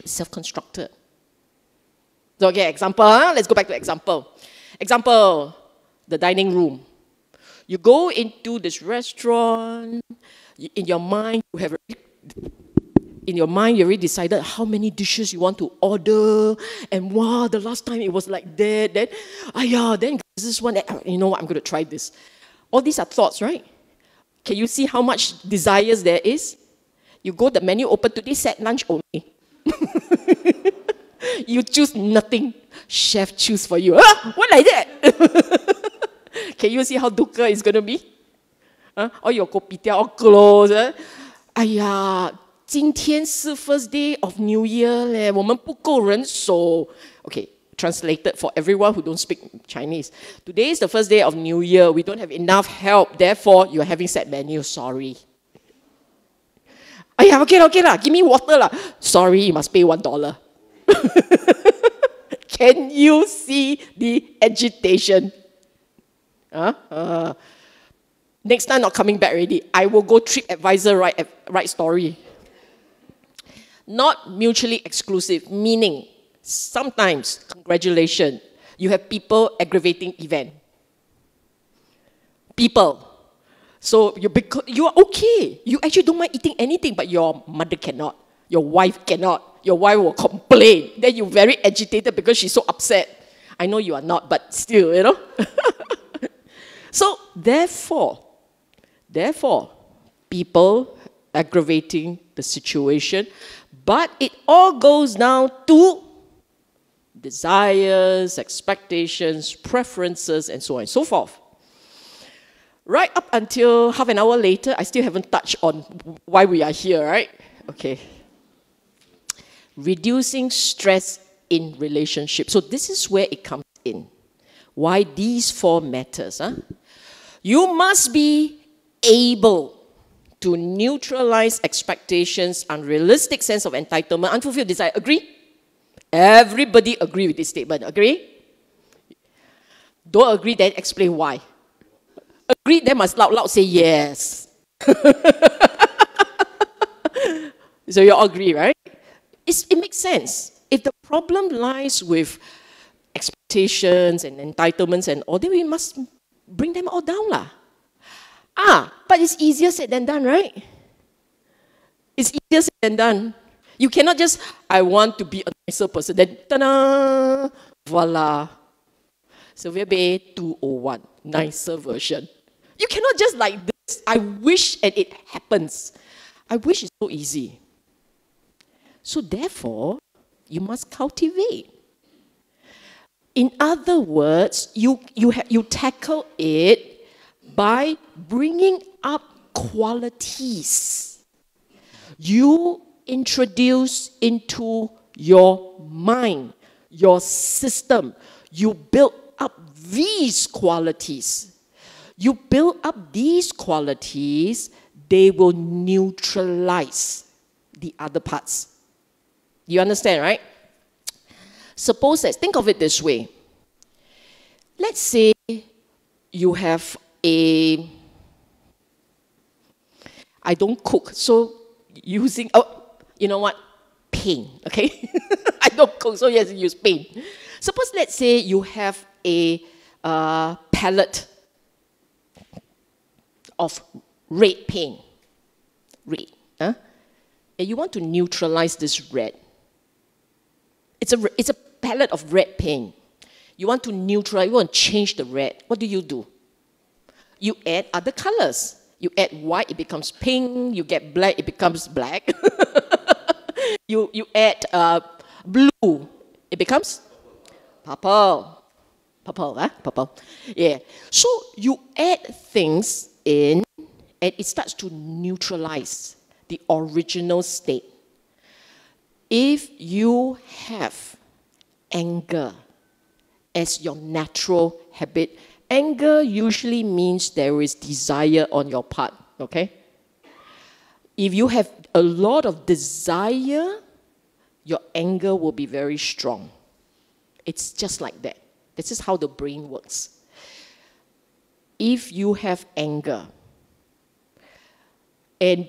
It's self-constructed. So okay, example, huh? let's go back to example. Example, the dining room. You go into this restaurant, in your mind, you have in your mind, you already decided how many dishes you want to order, and wow, the last time it was like that. Then, ah yeah, then this one, you know what, I'm going to try this. All these are thoughts, right? Can you see how much desires there is? You go the menu open today, set lunch only. <laughs> you choose nothing. Chef choose for you. Ah, what like that? <laughs> Can you see how dukkha is going to be? Huh? All your kopitiam all closed. Eh? 哎呀，今天是 first day of New Year 嘞，我们不够人手。Okay, translated for everyone who don't speak Chinese. Today is the first day of New Year. We don't have enough help. Therefore, you're having set menu. Sorry. 哎呀，OK 啦，OK 啦，Give me water 啦。Sorry, you must pay one dollar. <laughs> Can you see the agitation? Huh? Uh, next time not coming back already. I will go trip advisor write, write story not mutually exclusive, meaning sometimes, congratulations, you have people aggravating event. People. So you, you are okay. You actually don't mind eating anything, but your mother cannot. Your wife cannot. Your wife will complain. Then you're very agitated because she's so upset. I know you are not, but still, you know. <laughs> so therefore, therefore, people aggravating the situation but it all goes down to desires, expectations, preferences, and so on and so forth. Right up until half an hour later, I still haven't touched on why we are here, right? Okay. Reducing stress in relationships. So this is where it comes in. Why these four matters. Huh? You must be able to neutralize expectations, unrealistic sense of entitlement, unfulfilled desire. Agree? Everybody agree with this statement. Agree? Don't agree, then explain why. Agree, then must loud, loud say yes. <laughs> so you all agree, right? It's, it makes sense. If the problem lies with expectations and entitlements and all, then we must bring them all down. Lah. Ah, but it's easier said than done, right? It's easier said than done. You cannot just, I want to be a nicer person. Then, ta-da, voila. Sylvia Bay 201, nicer version. You cannot just like this. I wish and it happens. I wish it's so easy. So therefore, you must cultivate. In other words, you, you, ha- you tackle it by bringing up qualities. You introduce into your mind, your system, you build up these qualities. You build up these qualities, they will neutralize the other parts. You understand, right? Suppose that, think of it this way. Let's say you have a, I don't cook, so using, oh, you know what? Pain, okay? <laughs> I don't cook, so yes, use pain. Suppose, let's say you have a uh, palette of red paint, red, huh? and you want to neutralize this red. It's a, it's a palette of red paint. You want to neutralize, you want to change the red. What do you do? You add other colors. You add white, it becomes pink. You get black, it becomes black. <laughs> you, you add uh, blue, it becomes purple. Purple, huh? Purple. Yeah. So you add things in and it starts to neutralize the original state. If you have anger as your natural habit, anger usually means there is desire on your part, okay? If you have a lot of desire, your anger will be very strong. It's just like that. This is how the brain works. If you have anger, and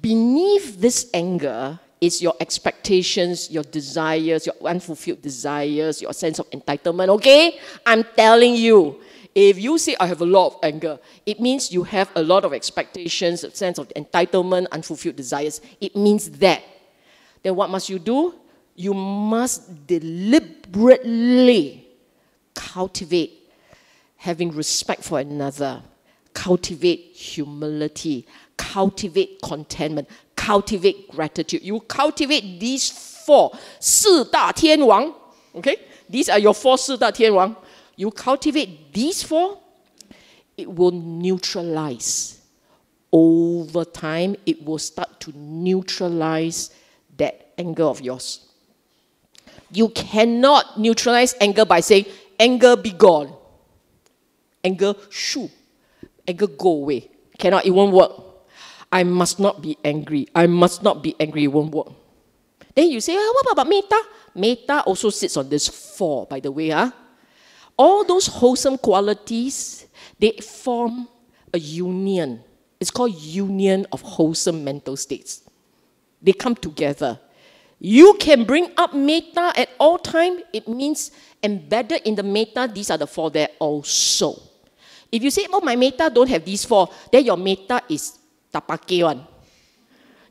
beneath this anger is your expectations, your desires, your unfulfilled desires, your sense of entitlement. Okay? I'm telling you, if you say, I have a lot of anger, it means you have a lot of expectations, a sense of entitlement, unfulfilled desires. It means that. Then what must you do? You must deliberately cultivate having respect for another, cultivate humility, cultivate contentment, cultivate gratitude. You cultivate these four, 四大天王, okay? These are your four 四大天王. You cultivate these four, it will neutralize. Over time, it will start to neutralize that anger of yours. You cannot neutralize anger by saying, anger be gone. Anger, shoo. Anger go away. Cannot, it won't work. I must not be angry. I must not be angry. It won't work. Then you say, oh, what about Metta? Metta also sits on this four, by the way. Huh? All those wholesome qualities, they form a union. It's called union of wholesome mental states. They come together. You can bring up metta at all time. It means embedded in the metta, these are the four there also. If you say, oh, my metta don't have these four, then your metta is tapake one.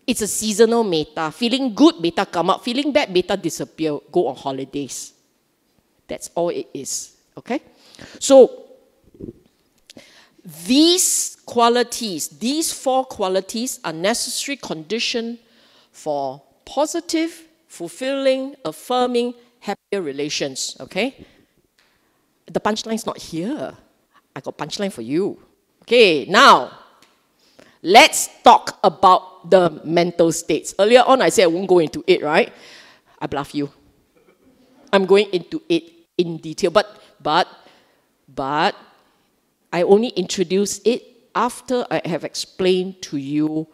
It's a seasonal metta. Feeling good, metta come up. Feeling bad, metta disappear. Go on holidays. That's all it is. Okay? So, these qualities, these four qualities are necessary condition for positive, fulfilling, affirming, happier relations. Okay? The punchline is not here. I got punchline for you. Okay, now let's talk about the mental states. Earlier on, I said I won't go into it, right? I bluff you. I'm going into it in detail, but but but I only introduce it after I have explained to you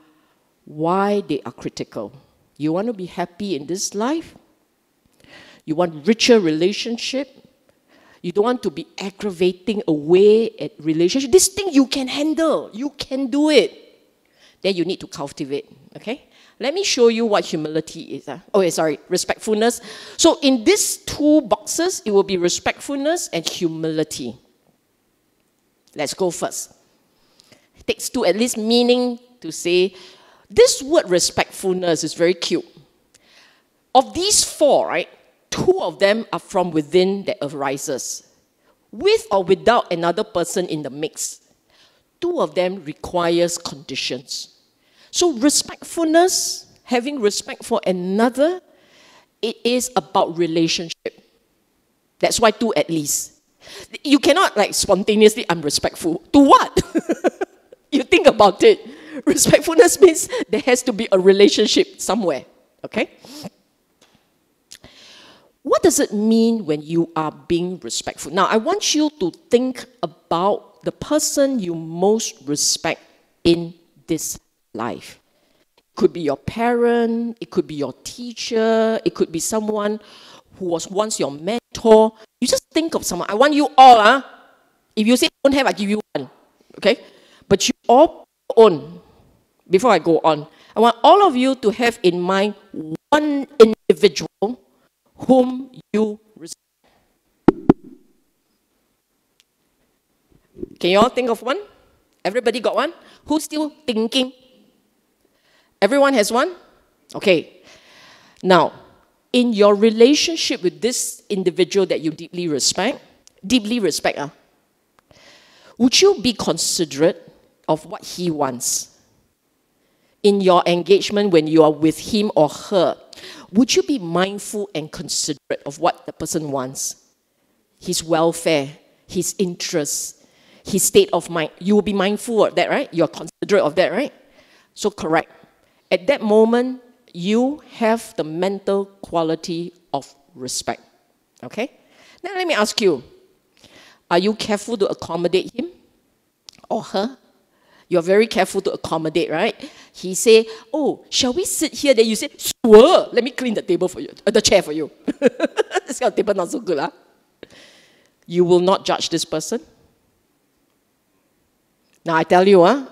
why they are critical. You want to be happy in this life? You want richer relationship? You don't want to be aggravating away at relationship. This thing you can handle. You can do it. Then you need to cultivate. Okay? Let me show you what humility is. Uh. Oh, yeah, sorry, respectfulness. So in these two boxes, it will be respectfulness and humility. Let's go first. It takes two at least meaning to say this word respectfulness is very cute. Of these four, right, two of them are from within that arises. with or without another person in the mix, two of them requires conditions. So respectfulness, having respect for another, it is about relationship. That's why two at least. You cannot like spontaneously, I'm respectful. To what? <laughs> you think about it. Respectfulness means there has to be a relationship somewhere. Okay? What does it mean when you are being respectful? Now, I want you to think about the person you most respect in this life. It could be your parent, it could be your teacher, it could be someone who was once your mentor. You just think of someone. I want you all, huh? If you say don't have, I give you one. Okay? But you all own. Before I go on, I want all of you to have in mind one individual whom you respect. Can you all think of one? Everybody got one? Who's still thinking? Everyone has one? Okay. Now, in your relationship with this individual that you deeply respect, deeply respect, uh, would you be considerate of what he wants? In your engagement when you are with him or her, would you be mindful and considerate of what the person wants? His welfare, his interests, his state of mind. You will be mindful of that, right? You're considerate of that, right? So, correct. At that moment, you have the mental quality of respect. Okay? Now, let me ask you are you careful to accommodate him or her? You're very careful to accommodate, right? He say, "Oh, shall we sit here?" Then you say, "Sure, let me clean the table for you, uh, the chair for you." <laughs> this kind of table not so good, huh? You will not judge this person. Now I tell you, huh?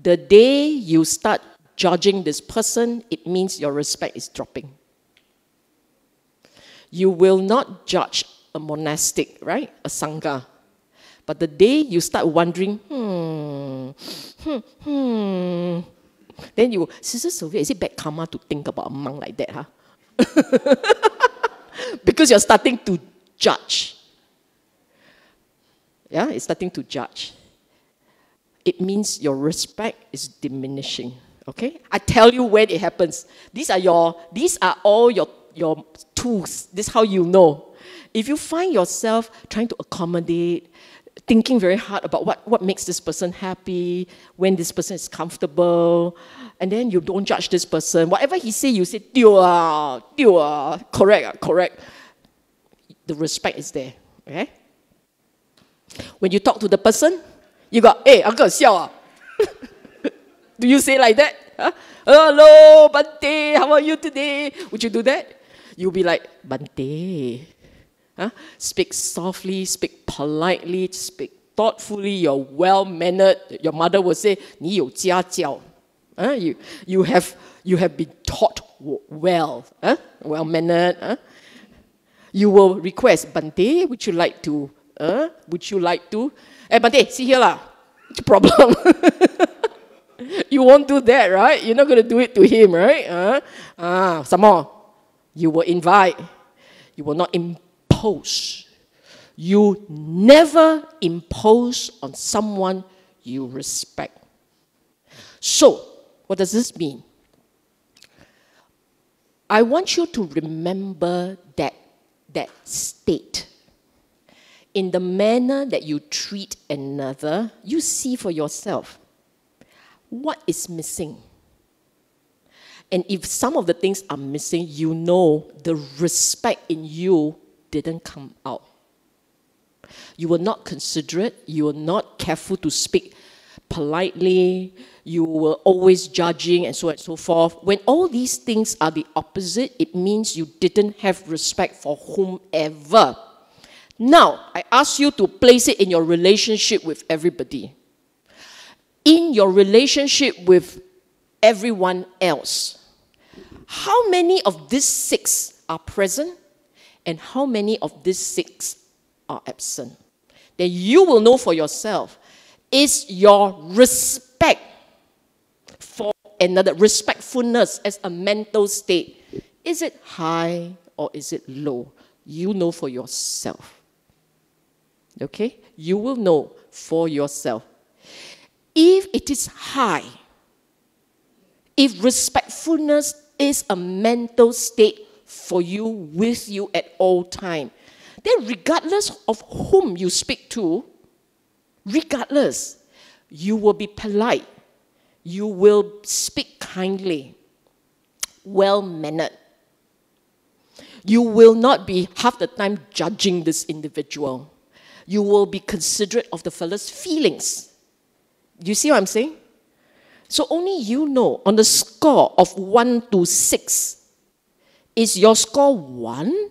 The day you start judging this person, it means your respect is dropping. You will not judge a monastic, right? A sangha. But the day you start wondering, hmm, hmm, hmm, then you, Sister Sylvia, is it bad karma to think about a monk like that, huh? <laughs> because you're starting to judge. Yeah, it's starting to judge. It means your respect is diminishing. Okay? I tell you when it happens. These are your, these are all your, your tools. This is how you know. If you find yourself trying to accommodate, thinking very hard about what, what makes this person happy, when this person is comfortable, and then you don't judge this person. Whatever he say, you say, Dio ah, dio ah, correct, ah, correct. The respect is there. Okay? When you talk to the person, you got, hey, uncle, xiao ah. <laughs> Do you say like that? Huh? Hello, Bante, how are you today? Would you do that? You'll be like, Bante. Huh? Speak softly, speak politely, speak thoughtfully, you're well mannered. Your mother will say, 你有家教. Huh? You, you, have, you have been taught well, huh? well mannered. Huh? You will request, Bante, would you like to? uh, would you like to? Hey, Bante, see here lah. The problem? <laughs> you won't do that, right? You're not going to do it to him, right? Uh, ah, some more. You will invite. You will not impose. You never impose on someone you respect. So, what does this mean? I want you to remember that, that state. In the manner that you treat another, you see for yourself what is missing. And if some of the things are missing, you know the respect in you didn't come out. You were not considerate, you were not careful to speak politely, you were always judging, and so on and so forth. When all these things are the opposite, it means you didn't have respect for whomever. Now, I ask you to place it in your relationship with everybody in your relationship with everyone else. How many of these six are present and how many of these six are absent? Then you will know for yourself is your respect for another, respectfulness as a mental state. Is it high or is it low? You know for yourself. Okay? You will know for yourself. If it is high, if respectfulness is a mental state for you, with you at all time, then regardless of whom you speak to, regardless, you will be polite, you will speak kindly, well mannered. You will not be half the time judging this individual. You will be considerate of the fellow's feelings. You see what I'm saying? So only you know on the score of 1 to 6. Is your score 1,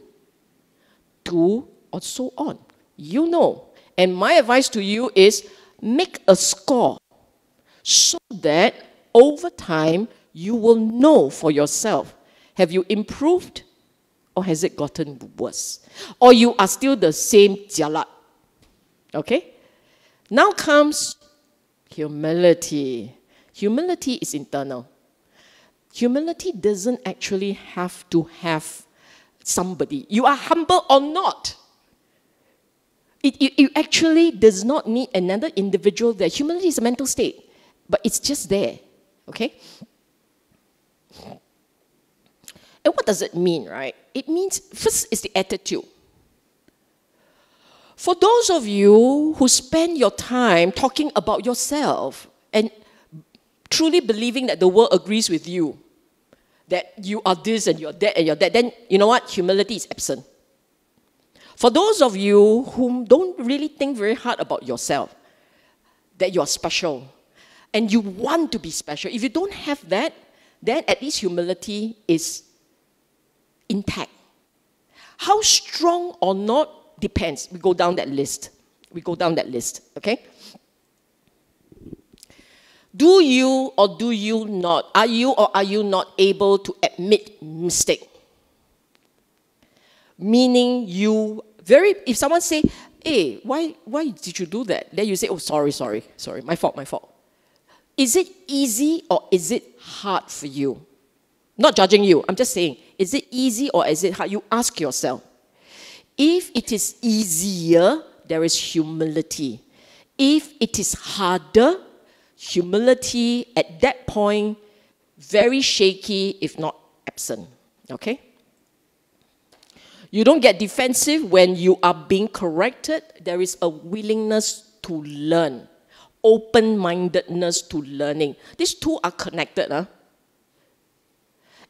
2, or so on? You know. And my advice to you is make a score so that over time you will know for yourself have you improved or has it gotten worse? Or you are still the same jalat. Okay? Now comes humility. Humility is internal. Humility doesn't actually have to have somebody. You are humble or not. It, it, it, actually does not need another individual there. Humility is a mental state, but it's just there. Okay? And what does it mean, right? It means, first, is the attitude. For those of you who spend your time talking about yourself and truly believing that the world agrees with you, that you are this and you're that and you're that, then you know what? Humility is absent. For those of you who don't really think very hard about yourself, that you're special, and you want to be special, if you don't have that, then at least humility is intact. How strong or not depends. We go down that list. We go down that list, okay? Do you or do you not, are you or are you not able to admit mistake? Meaning you very, if someone say, hey, why, why did you do that? Then you say, oh, sorry, sorry, sorry, my fault, my fault. Is it easy or is it hard for you? Not judging you, I'm just saying, is it easy or is it hard? You ask yourself. If it is easier, there is humility. If it is harder, humility at that point, very shaky, if not absent. Okay? You don't get defensive when you are being corrected. There is a willingness to learn, open mindedness to learning. These two are connected. Huh?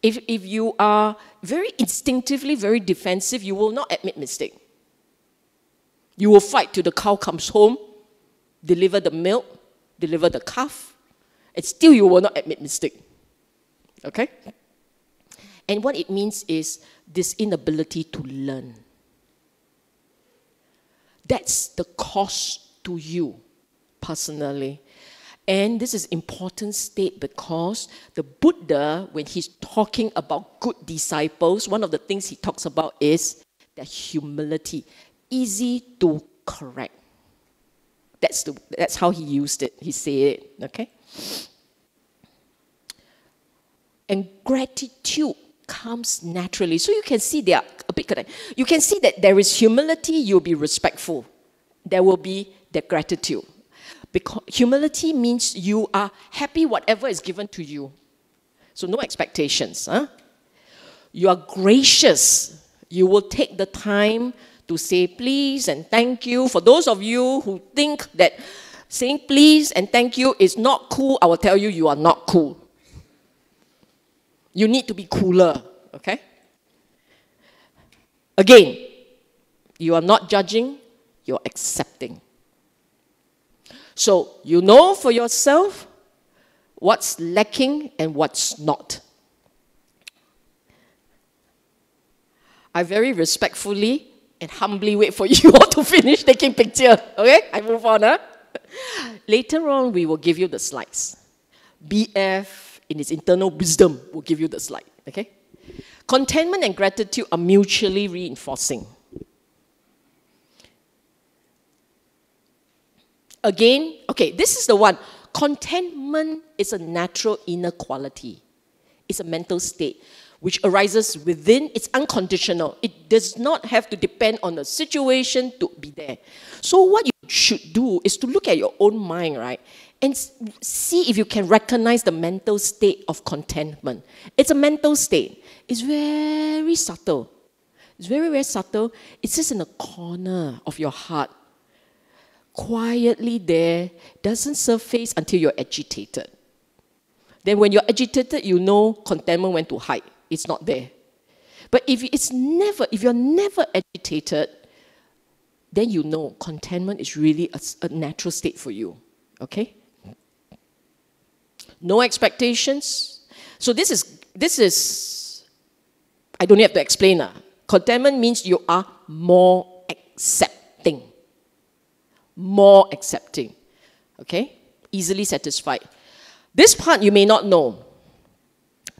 If, if you are very instinctively very defensive, you will not admit mistake. You will fight till the cow comes home, deliver the milk, deliver the calf, and still you will not admit mistake. Okay? And what it means is this inability to learn. That's the cost to you personally. And this is important state because the Buddha, when he's talking about good disciples, one of the things he talks about is the humility, easy to correct. That's, the, that's how he used it. He said it, okay? And gratitude comes naturally. So you can see they are a bit. You can see that there is humility, you'll be respectful. There will be the gratitude. Because humility means you are happy whatever is given to you. So no expectations. Huh? You are gracious. You will take the time to say please and thank you. For those of you who think that saying please and thank you is not cool, I will tell you you are not cool. You need to be cooler, okay? Again, you are not judging, you're accepting. So you know for yourself what's lacking and what's not. I very respectfully and humbly wait for <laughs> you all to finish taking picture. Okay, I move on. Huh? Later on, we will give you the slides. BF, in its internal wisdom, will give you the slide. Okay? Contentment and gratitude are mutually reinforcing. Again, okay, this is the one. Contentment is a natural inner quality, it's a mental state. which arises within, it's unconditional. It does not have to depend on the situation to be there. So, what you should do is to look at your own mind, right? And see if you can recognize the mental state of contentment. It's a mental state, it's very subtle. It's very, very subtle. It's just in the corner of your heart, quietly there, doesn't surface until you're agitated. Then, when you're agitated, you know contentment went to hide it's not there. But if it's never, if you're never agitated, then you know contentment is really a, a natural state for you. Okay? No expectations. So this is this is I don't have to explain. Uh. Contentment means you are more accepting. More accepting. Okay? Easily satisfied. This part you may not know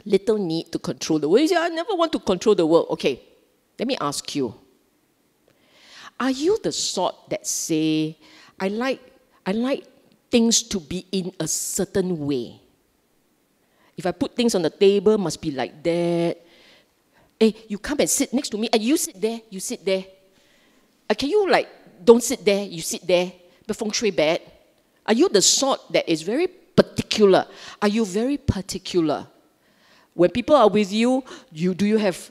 little need to control the world. You say, I never want to control the world. Okay, let me ask you. Are you the sort that say, I like, I like things to be in a certain way? If I put things on the table, must be like that. Hey, you come and sit next to me, and you sit there, you sit there. Uh, can you like, don't sit there, you sit there, the feng shui bad? Are you the sort that is very particular? Are you very particular? When people are with you, you do you have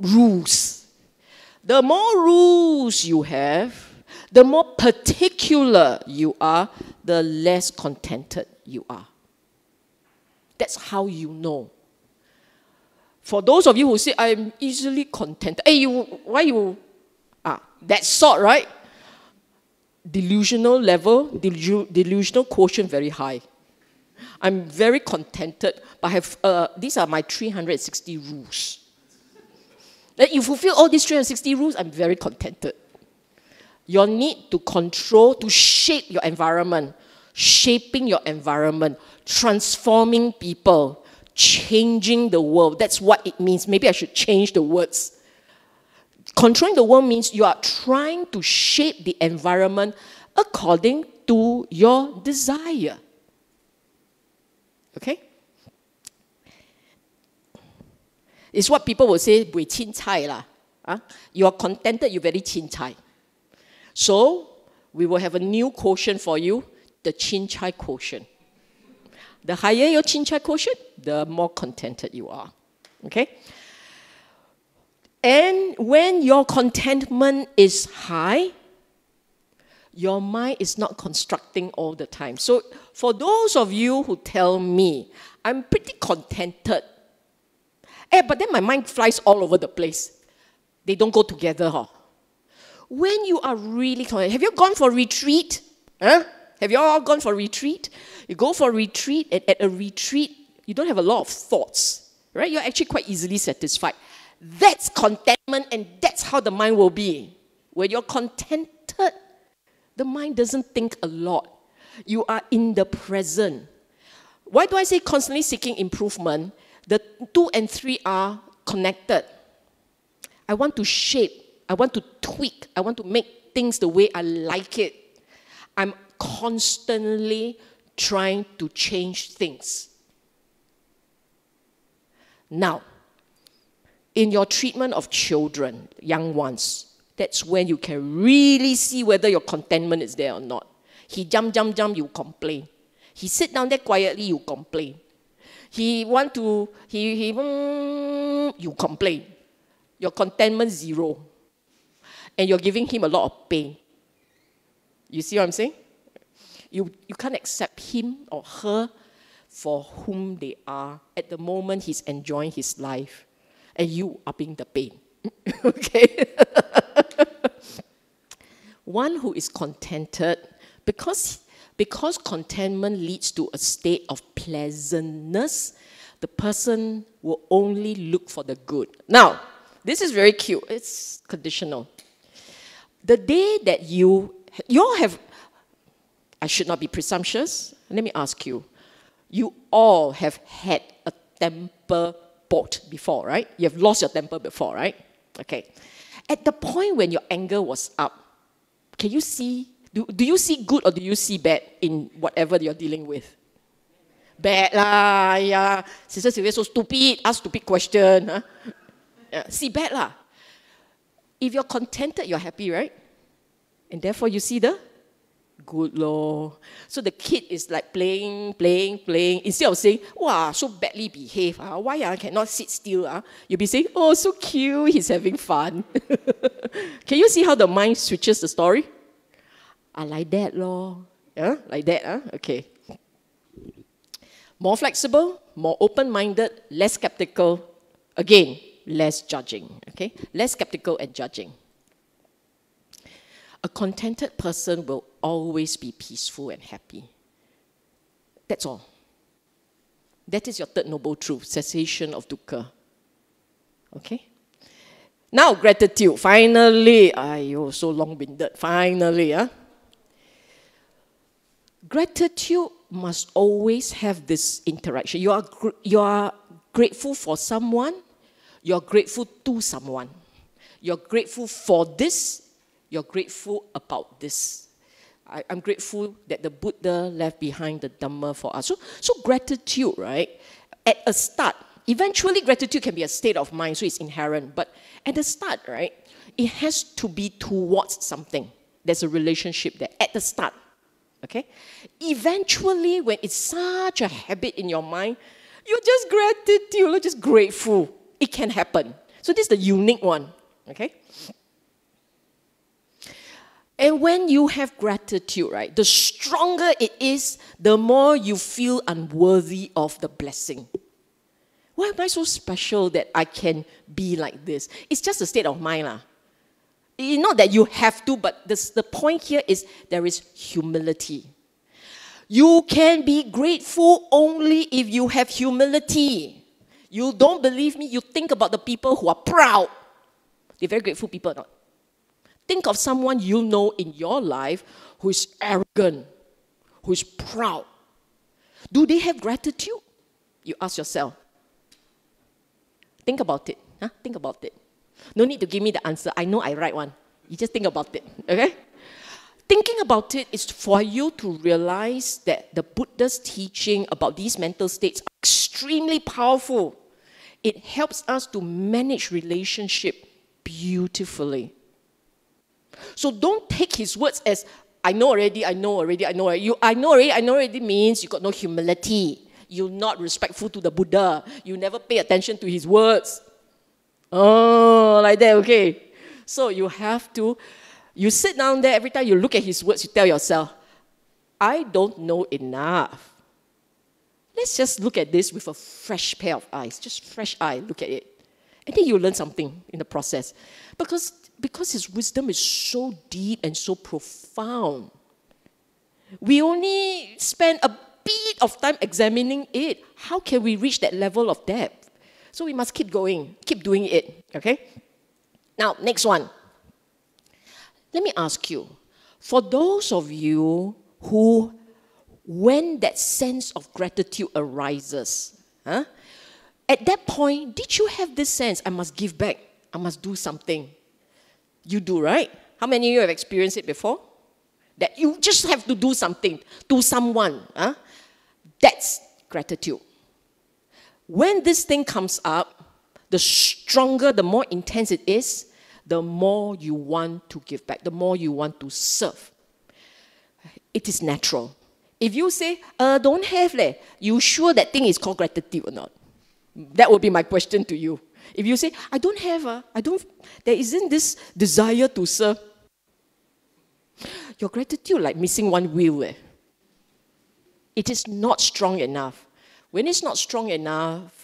rules? The more rules you have, the more particular you are, the less contented you are. That's how you know. For those of you who say, I'm easily contented, hey, you, why you, that sort, right? Delusional level, delusional quotient very high. I'm very contented, but I have, uh, these are my 360 rules. That you fulfill all these 360 rules, I'm very contented. Your need to control, to shape your environment, shaping your environment, transforming people, changing the world. That's what it means. Maybe I should change the words. Controlling the world means you are trying to shape the environment according to your desire. Okay? It's what people will say, "Bui chin cai lah." Uh, you are contented, You're very chin cai. So we will have a new quotient for you, the chin cai quotient. The higher your chin cai quotient, the more contented you are. Okay? And when your contentment is high, your mind is not constructing all the time. So, for those of you who tell me, I'm pretty contented, eh, but then my mind flies all over the place. They don't go together, huh? When you are really contented, have you gone for retreat? Huh? Have you all gone for retreat? You go for retreat, and at a retreat, you don't have a lot of thoughts, right? You're actually quite easily satisfied. That's contentment, and that's how the mind will be. When you're contented, the mind doesn't think a lot. You are in the present. Why do I say constantly seeking improvement? The two and three are connected. I want to shape, I want to tweak, I want to make things the way I like it. I'm constantly trying to change things. Now, in your treatment of children, young ones, that's when you can really see whether your contentment is there or not. He jump, jump, jump, you complain. He sit down there quietly, you complain. He want to, he, he, mm, you complain. Your contentment zero. And you're giving him a lot of pain. You see what I'm saying? You, you can't accept him or her for whom they are. At the moment, he's enjoying his life. And you are being the pain. <laughs> okay? One who is contented, because, because contentment leads to a state of pleasantness, the person will only look for the good. Now, this is very cute. It's conditional. The day that you, you all have, I should not be presumptuous. Let me ask you. You all have had a temper boat before, right? You have lost your temper before, right? Okay. At the point when your anger was up, can you see, do, do you see good or do you see bad in whatever you're dealing with? Bad lah, yeah. Sister Sylvia so stupid, ask stupid question. Huh? Yeah. See, bad lah. If you're contented, you're happy, right? And therefore you see the good law. So the kid is like playing, playing, playing. Instead of saying, wow, so badly behave, uh, why I cannot sit still? Uh? You'll be saying, oh, so cute, he's having fun. <laughs> Can you see how the mind switches the story? I like that, law. Yeah, like that, huh? okay. More flexible, more open-minded, less skeptical. Again, less judging, okay? Less skeptical and judging. A contented person will always be peaceful and happy. That's all. That is your third noble truth, cessation of dukkha. Okay? Now, gratitude. Finally, ayo, so long-winded. Finally, huh? Gratitude must always have this interaction. You are, you are grateful for someone, you're grateful to someone. You're grateful for this, you're grateful about this. I, am grateful that the Buddha left behind the Dhamma for us. So, so gratitude, right? At a start, eventually gratitude can be a state of mind, so it's inherent. But at the start, right, it has to be towards something. There's a relationship there at the start. Okay? Eventually, when it's such a habit in your mind, you're just gratitude, you're just grateful. It can happen. So this is the unique one. Okay? And when you have gratitude, right, the stronger it is, the more you feel unworthy of the blessing. Why am I so special that I can be like this? It's just a state of mind. Lah. Not that you have to, but this, the point here is there is humility. You can be grateful only if you have humility. You don't believe me, you think about the people who are proud. They're very grateful people, not? Think of someone you know in your life who is arrogant, who is proud. Do they have gratitude? You ask yourself. Think about it. Huh? Think about it. No need to give me the answer. I know I write one. You just think about it. Okay? Thinking about it is for you to realize that the Buddha's teaching about these mental states are extremely powerful. It helps us to manage relationship beautifully. So don't take his words as, I know already, I know already, I know already. You, I know already, I know already means you got no humility. You're not respectful to the Buddha. You never pay attention to his words. Oh, like that, okay. So you have to, you sit down there, every time you look at his words, you tell yourself, I don't know enough. Let's just look at this with a fresh pair of eyes, just fresh eye, look at it. And then you learn something in the process. Because because his wisdom is so deep and so profound. We only spend a bit of time examining it. How can we reach that level of depth? So we must keep going, keep doing it. Okay? Now, next one. Let me ask you for those of you who, when that sense of gratitude arises, huh, at that point, did you have this sense, I must give back, I must do something? You do, right? How many of you have experienced it before? That you just have to do something to someone. Huh? That's gratitude. When this thing comes up, the stronger, the more intense it is, the more you want to give back, the more you want to serve. It is natural. If you say, uh, don't have, leh, you sure that thing is called gratitude or not? That would be my question to you. If you say, I don't have, a, I don't, there isn't this desire to serve, your gratitude like missing one wheel. Eh? It is not strong enough. When it's not strong enough,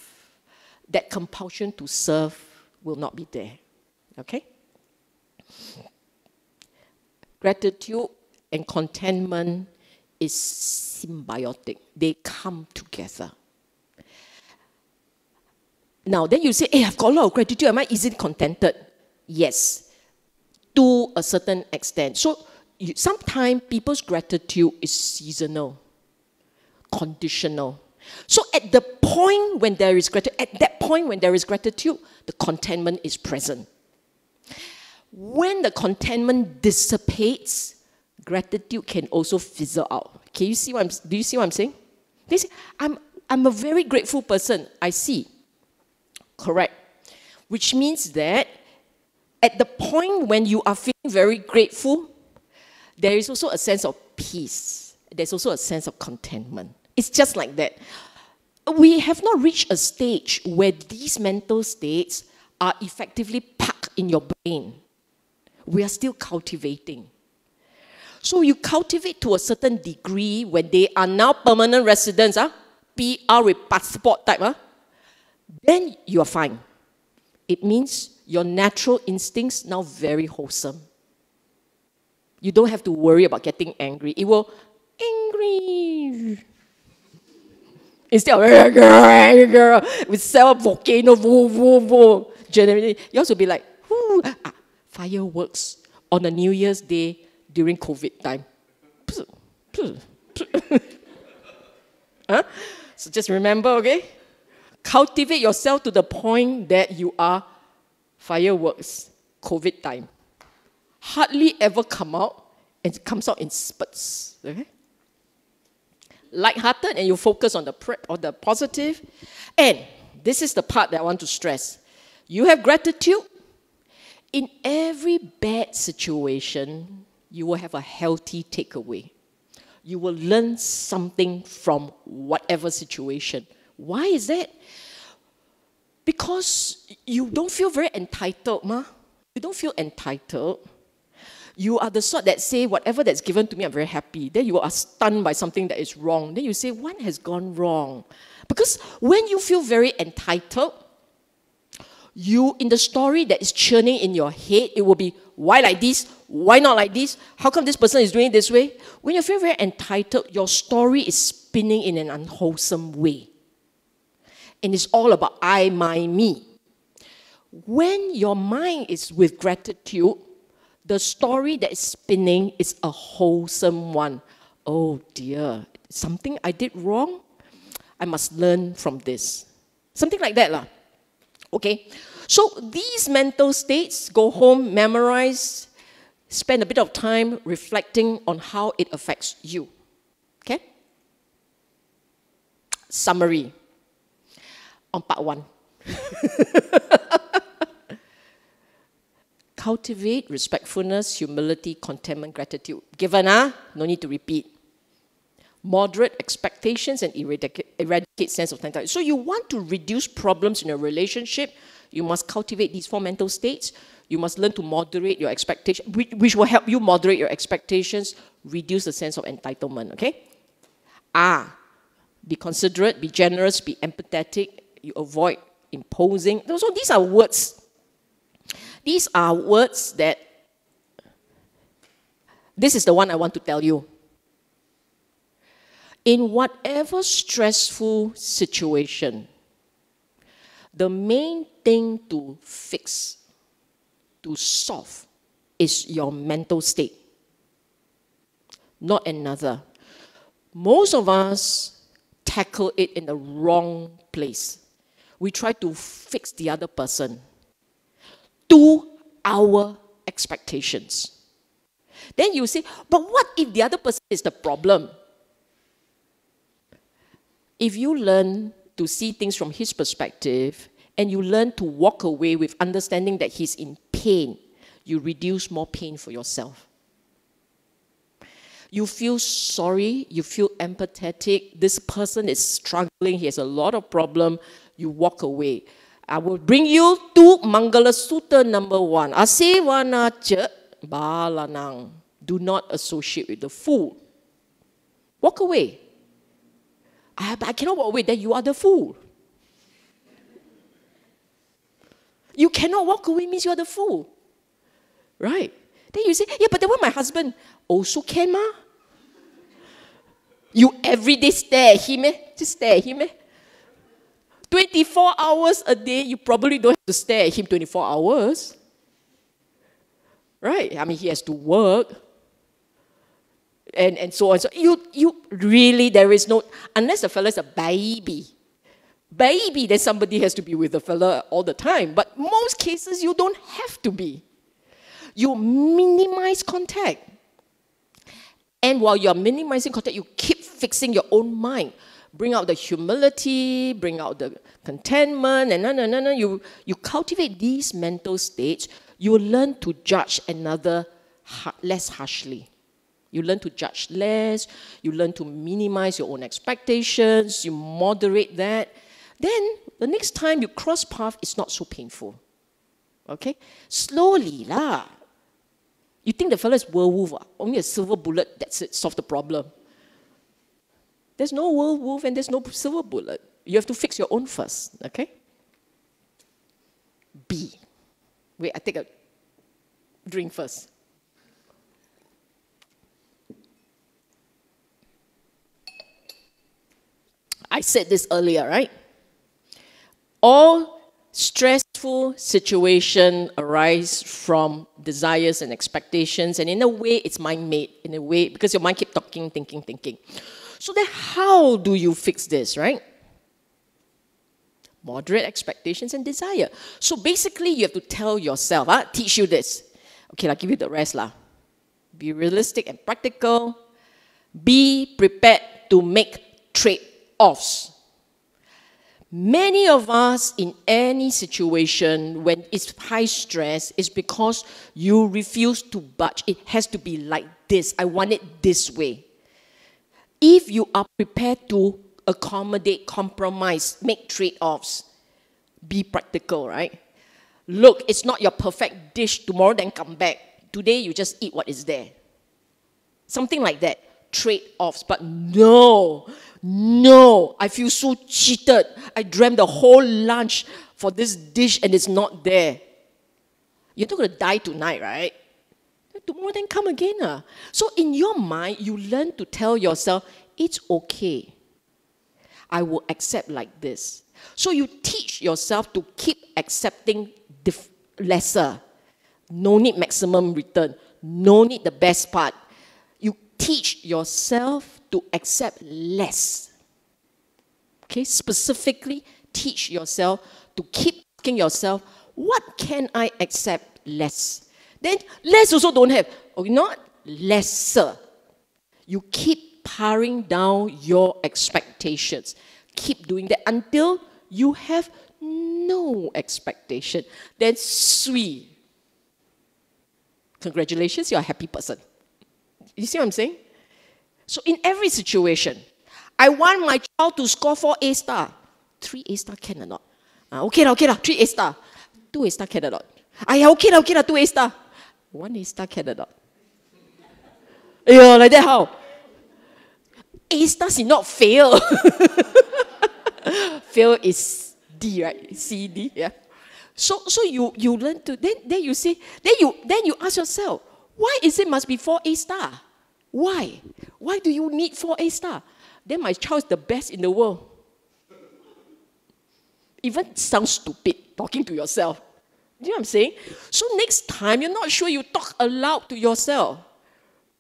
that compulsion to serve will not be there. Okay? Gratitude and contentment is symbiotic, they come together. Now, then you say, hey, I've got a lot of gratitude. Am I easily contented? Yes, to a certain extent. So, sometimes people's gratitude is seasonal, conditional. So, at the point when there is gratitude, at that point when there is gratitude, the contentment is present. When the contentment dissipates, gratitude can also fizzle out. Can you see what I'm, do you see what I'm saying? They say, I'm, I'm a very grateful person. I see. Correct. Which means that at the point when you are feeling very grateful, there is also a sense of peace. There's also a sense of contentment. It's just like that. We have not reached a stage where these mental states are effectively packed in your brain. We are still cultivating. So you cultivate to a certain degree when they are now permanent residents, ah, huh? PR with passport type, huh? Then you are fine. It means your natural instincts now very wholesome. You don't have to worry about getting angry. It will angry. Instead of girl, with self volcano, woo, woo, woo. Generally, you also be like, whoo, ah, fireworks on a New Year's Day during COVID time. <laughs> huh? So just remember, okay? Cultivate yourself to the point that you are fireworks, COVID time. Hardly ever come out, and it comes out in spurts. Okay? Light-hearted, and you focus on the on the positive. And this is the part that I want to stress. You have gratitude. In every bad situation, you will have a healthy takeaway. You will learn something from whatever situation. Why is that? Because you don't feel very entitled, ma. You don't feel entitled. You are the sort that say, whatever that's given to me, I'm very happy. Then you are stunned by something that is wrong. Then you say, what has gone wrong? Because when you feel very entitled, you, in the story that is churning in your head, it will be, why like this? Why not like this? How come this person is doing it this way? When you feel very entitled, your story is spinning in an unwholesome way. And it's all about I, my, me. When your mind is with gratitude, the story that is spinning is a wholesome one. Oh dear, something I did wrong? I must learn from this. Something like that. Lah. Okay? So these mental states, go home, memorize, spend a bit of time reflecting on how it affects you. Okay? Summary on part one. <laughs> Cultivate respectfulness, humility, contentment, gratitude. Given, ah, no need to repeat. Moderate expectations and eradicate, eradicate sense of entitlement. So you want to reduce problems in a relationship, you must cultivate these four mental states. You must learn to moderate your expectations, which, which will help you moderate your expectations, reduce the sense of entitlement, okay? Ah, be considerate, be generous, be empathetic. You avoid imposing. So these are words. These are words that, this is the one I want to tell you. In whatever stressful situation, the main thing to fix, to solve, is your mental state, not another. Most of us tackle it in the wrong place. We try to fix the other person to our expectations. Then you say, but what if the other person is the problem? If you learn to see things from his perspective and you learn to walk away with understanding that he's in pain, you reduce more pain for yourself. You feel sorry, you feel empathetic. This person is struggling, he has a lot of problem. You walk away. I will bring you to Mangala Sutta number one. Asevana ca balanam. Do not associate with the fool. Walk away. I, I cannot walk away, then you are the fool. You cannot walk away means you are the fool. Right? Then you say, yeah, but then what my husband also can, ma? You every day stare at him, eh? Just stare at him, eh? 24 hours a day, you probably don't have to stare at him 24 hours. Right? I mean, he has to work and, and so on. So you, you really, there is no, unless the fellow is a baby. Baby, then somebody has to be with the fella all the time. But most cases, you don't have to be. You minimize contact. And while you're minimizing contact, you keep fixing your own mind. Bring out the humility, bring out the contentment, and no, no, no, you, you cultivate these mental states, you will learn to judge another less harshly. You learn to judge less, you learn to minimize your own expectations, you moderate that. Then the next time you cross path, it's not so painful. Okay? Slowly lah. You think the fellow is werewolf, ah? only a silver bullet, that's it, solve the problem. There's no werewolf and there's no silver bullet. You have to fix your own first, okay? B. Wait, I take a drink first. I said this earlier, right? All stressful situation arise from desires and expectations, and in a way, it's mind made. In a way, because your mind keep talking, thinking, thinking. So then, how do you fix this, right? Moderate expectations and desire. So basically, you have to tell yourself, huh? teach you this. Okay, I'll give you the rest. Lah. Be realistic and practical. Be prepared to make trade offs. Many of us in any situation when it's high stress is because you refuse to budge. It has to be like this. I want it this way. If you are prepared to accommodate, compromise, make trade offs, be practical, right? Look, it's not your perfect dish tomorrow, then come back. Today, you just eat what is there. Something like that. Trade offs. But no, no, I feel so cheated. I dreamt the whole lunch for this dish and it's not there. You're not going to die tonight, right? Tomorrow then come again. Uh. So in your mind, you learn to tell yourself, it's okay. I will accept like this. So you teach yourself to keep accepting lesser. No need maximum return. No need the best part. You teach yourself to accept less. Okay, specifically teach yourself to keep asking yourself, what can I accept less? Then less also don't have. Oh, not lesser. You keep paring down your expectations. Keep doing that until you have no expectation. Then sweet. Congratulations, you're a happy person. You see what I'm saying? So in every situation, I want my child to score four A star. Three A star can or not? Uh, okay, okay, three A star. Two A star can or not? Ah, yeah, okay, okay, two A star. One star can or not? Yeah, like that how? A stars is not fail. <laughs> fail is D, right? C D, yeah. So so you you learn to then then you say then you then you ask yourself, why is it must be four A star? Why? Why do you need four A star? Then my child is the best in the world. Even sounds stupid talking to yourself. You know what I'm saying? So next time you're not sure, you talk aloud to yourself.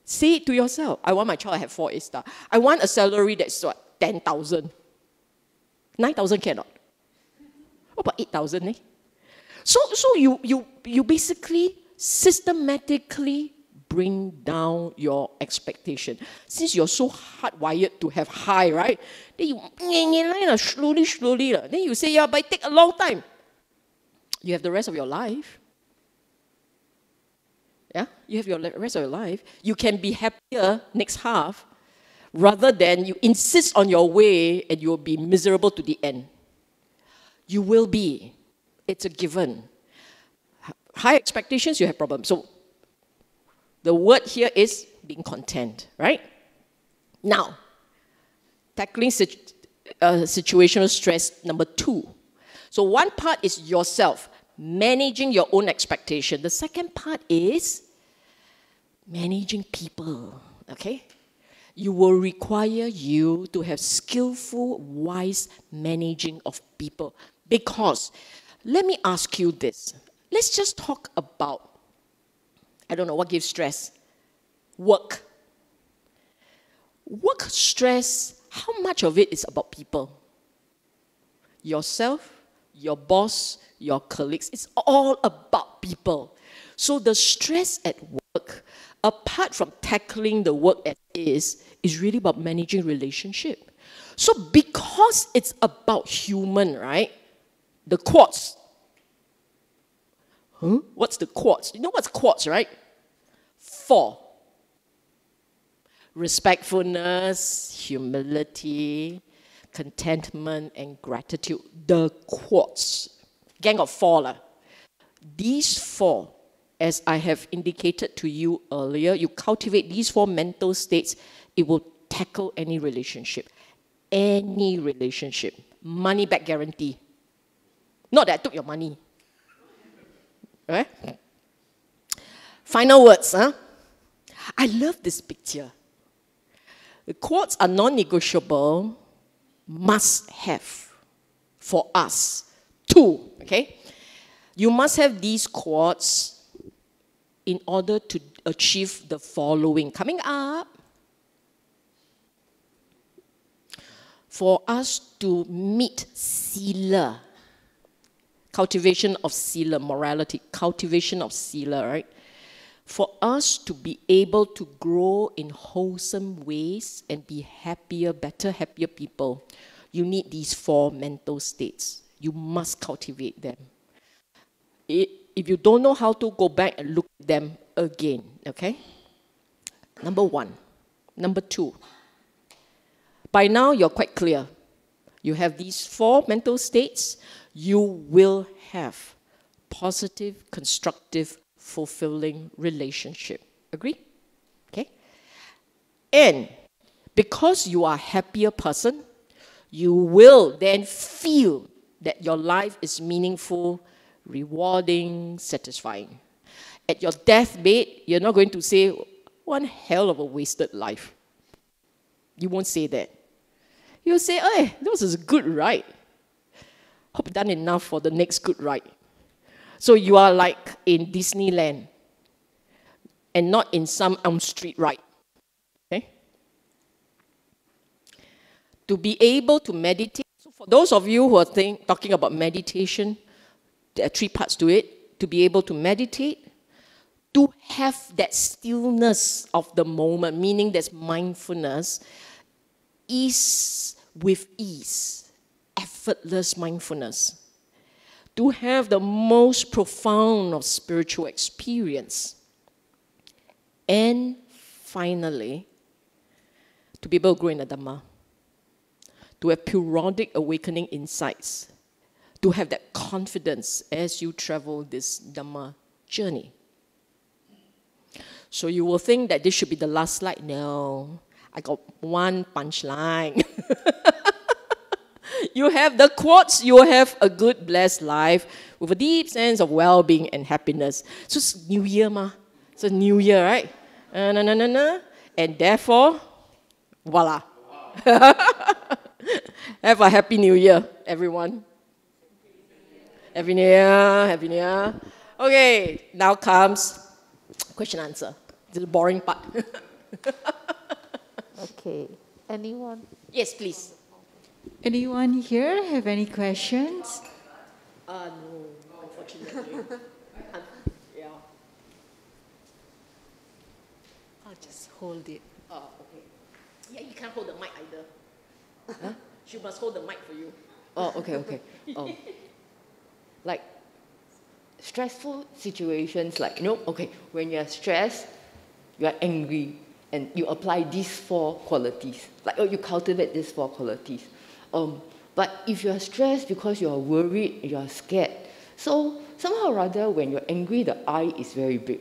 Say it to yourself. I want my child to have four A star. I want a salary that's what, 10,000. 9,000 cannot. What about 8,000 eh? So, so you, you, you basically systematically bring down your expectation. Since you're so hardwired to have high, right? Then you <tsk> slowly, slowly. Then you say, yeah, but it take a long time. You have the rest of your life. Yeah, you have your rest of your life. You can be happier next half rather than you insist on your way and you will be miserable to the end. You will be. It's a given. High expectations, you have problems. So the word here is being content, right? Now, tackling situ- uh, situational stress number two. So one part is yourself, managing your own expectation. The second part is managing people, okay? you will require you to have skillful, wise managing of people. Because, let me ask you this. Let's just talk about, I don't know, what gives stress? Work. Work stress, how much of it is about people? Yourself, your boss, your colleagues, it's all about people. So the stress at work apart from tackling the work as is, is really about managing relationship. So, because it's about human, right? The quads. Huh? Hmm? What's the quads? You know what's quads, right? Four respectfulness, humility, contentment, and gratitude. The quads. Gang of four. La. These four, as I have indicated to you earlier, you cultivate these four mental states, it will tackle any relationship. Any relationship. Money back guarantee. Not that I took your money. Right? Final words, huh? I love this picture. The quads are non negotiable, must have for us. Two, okay? You must have these quads in order to achieve the following. Coming up, for us to meet sila, cultivation of sila, morality, cultivation of sila, right? for us to be able to grow in wholesome ways and be happier, better, happier people, you need these four mental states. You must cultivate them. If you don't know how to, go back and look at them again, okay? Number one. Number two. By now, you're quite clear. You have these four mental states, you will have positive, constructive fulfilling relationship. Agree? Okay? And because you are a happier person, you will then feel that your life is meaningful, rewarding, satisfying. At your deathbed, you're not going to say, one hell of a wasted life. You won't say that. You'll say, eh, hey, that was a good ride. Hope done enough for the next good ride. So you are like in Disneyland and not in some Elm Street ride. Okay? To be able to meditate. For those of you who are think, talking about meditation, there are three parts to it. To be able to meditate, to have that stillness of the moment, meaning there's mindfulness, ease with ease, effortless mindfulness to have the most profound of spiritual experience. And finally, to be able to grow in the Dhamma, to have periodic awakening insights, to have that confidence as you travel this Dhamma journey. So you will think that this should be the last slide. No, I got one punchline. <laughs> you have the quads, you have a good, blessed life with a deep sense of well being and happiness. So it's New Year, ma. It's a New Year, right? Uh, na, na, na. And therefore, voila. <laughs> <laughs> have a happy New Year, everyone. Happy New Year, Happy New Year. Okay, now comes question answer. This is the boring part. <laughs> okay, anyone? Yes, please. Anyone here have any questions? Uh, no, unfortunately. <laughs> yeah. I'll just hold it. Oh, okay. Yeah, you can't hold the mic either. Huh? She must hold the mic for you. Oh, okay, okay. Oh. <laughs> like stressful situations, like, you know, okay, when you're stressed, you're angry, and you apply these four qualities. Like, oh, you cultivate these four qualities. Um, but if you're stressed because you're worried, you're scared, so somehow or other, when you're angry, the I is very big.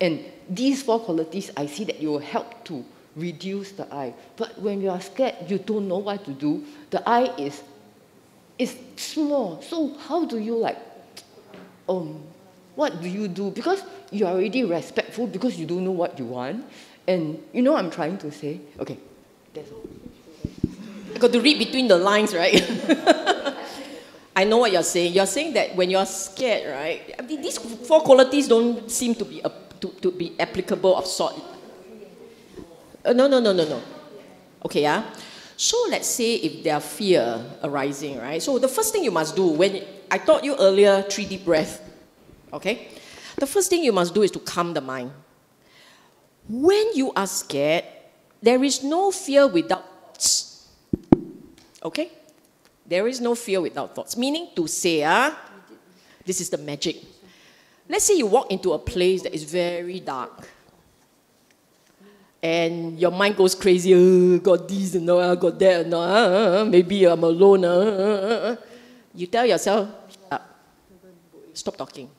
And these four qualities, I see that you will help to reduce the I. But when you are scared, you don't know what to do. The I is is small. So how do you like um what do you do? Because you're already respectful because you don't know what you want. And you know what I'm trying to say? Okay, that's all got to read between the lines, right? <laughs> I know what you're saying. You're saying that when you're scared, right? I mean, these four qualities don't seem to be uh, to, to be applicable of sort. Uh, no, no, no, no, no. Okay, yeah. So let's say if there are fear arising, right? So the first thing you must do when I taught you earlier, three deep breath. Okay, the first thing you must do is to calm the mind. When you are scared, there is no fear without thoughts. Okay? There is no fear without thoughts. Meaning to say, ah, this is the magic. Let's say you walk into a place that is very dark. And your mind goes crazy, oh, got this and no, I uh, got that no, uh, uh, maybe I'm alone. Uh, you tell yourself, stop talking.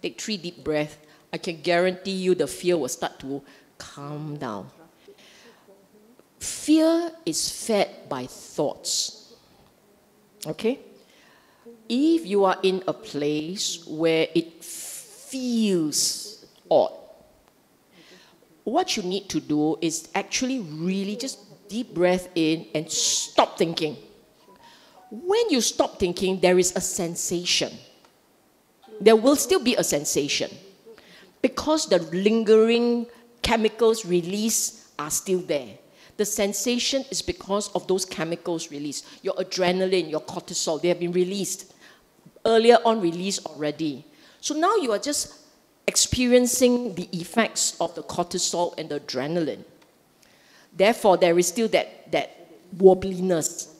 Take three deep breaths. I can guarantee you the fear will start to calm down. Fear is fed by thoughts. Okay? If you are in a place where it feels odd, what you need to do is actually really just deep breath in and stop thinking. When you stop thinking, there is a sensation. There will still be a sensation because the lingering chemicals released are still there. The sensation is because of those chemicals released. Your adrenaline, your cortisol, they have been released. Earlier on, released already. So now you are just experiencing the effects of the cortisol and the adrenaline. Therefore, there is still that, that wobbliness.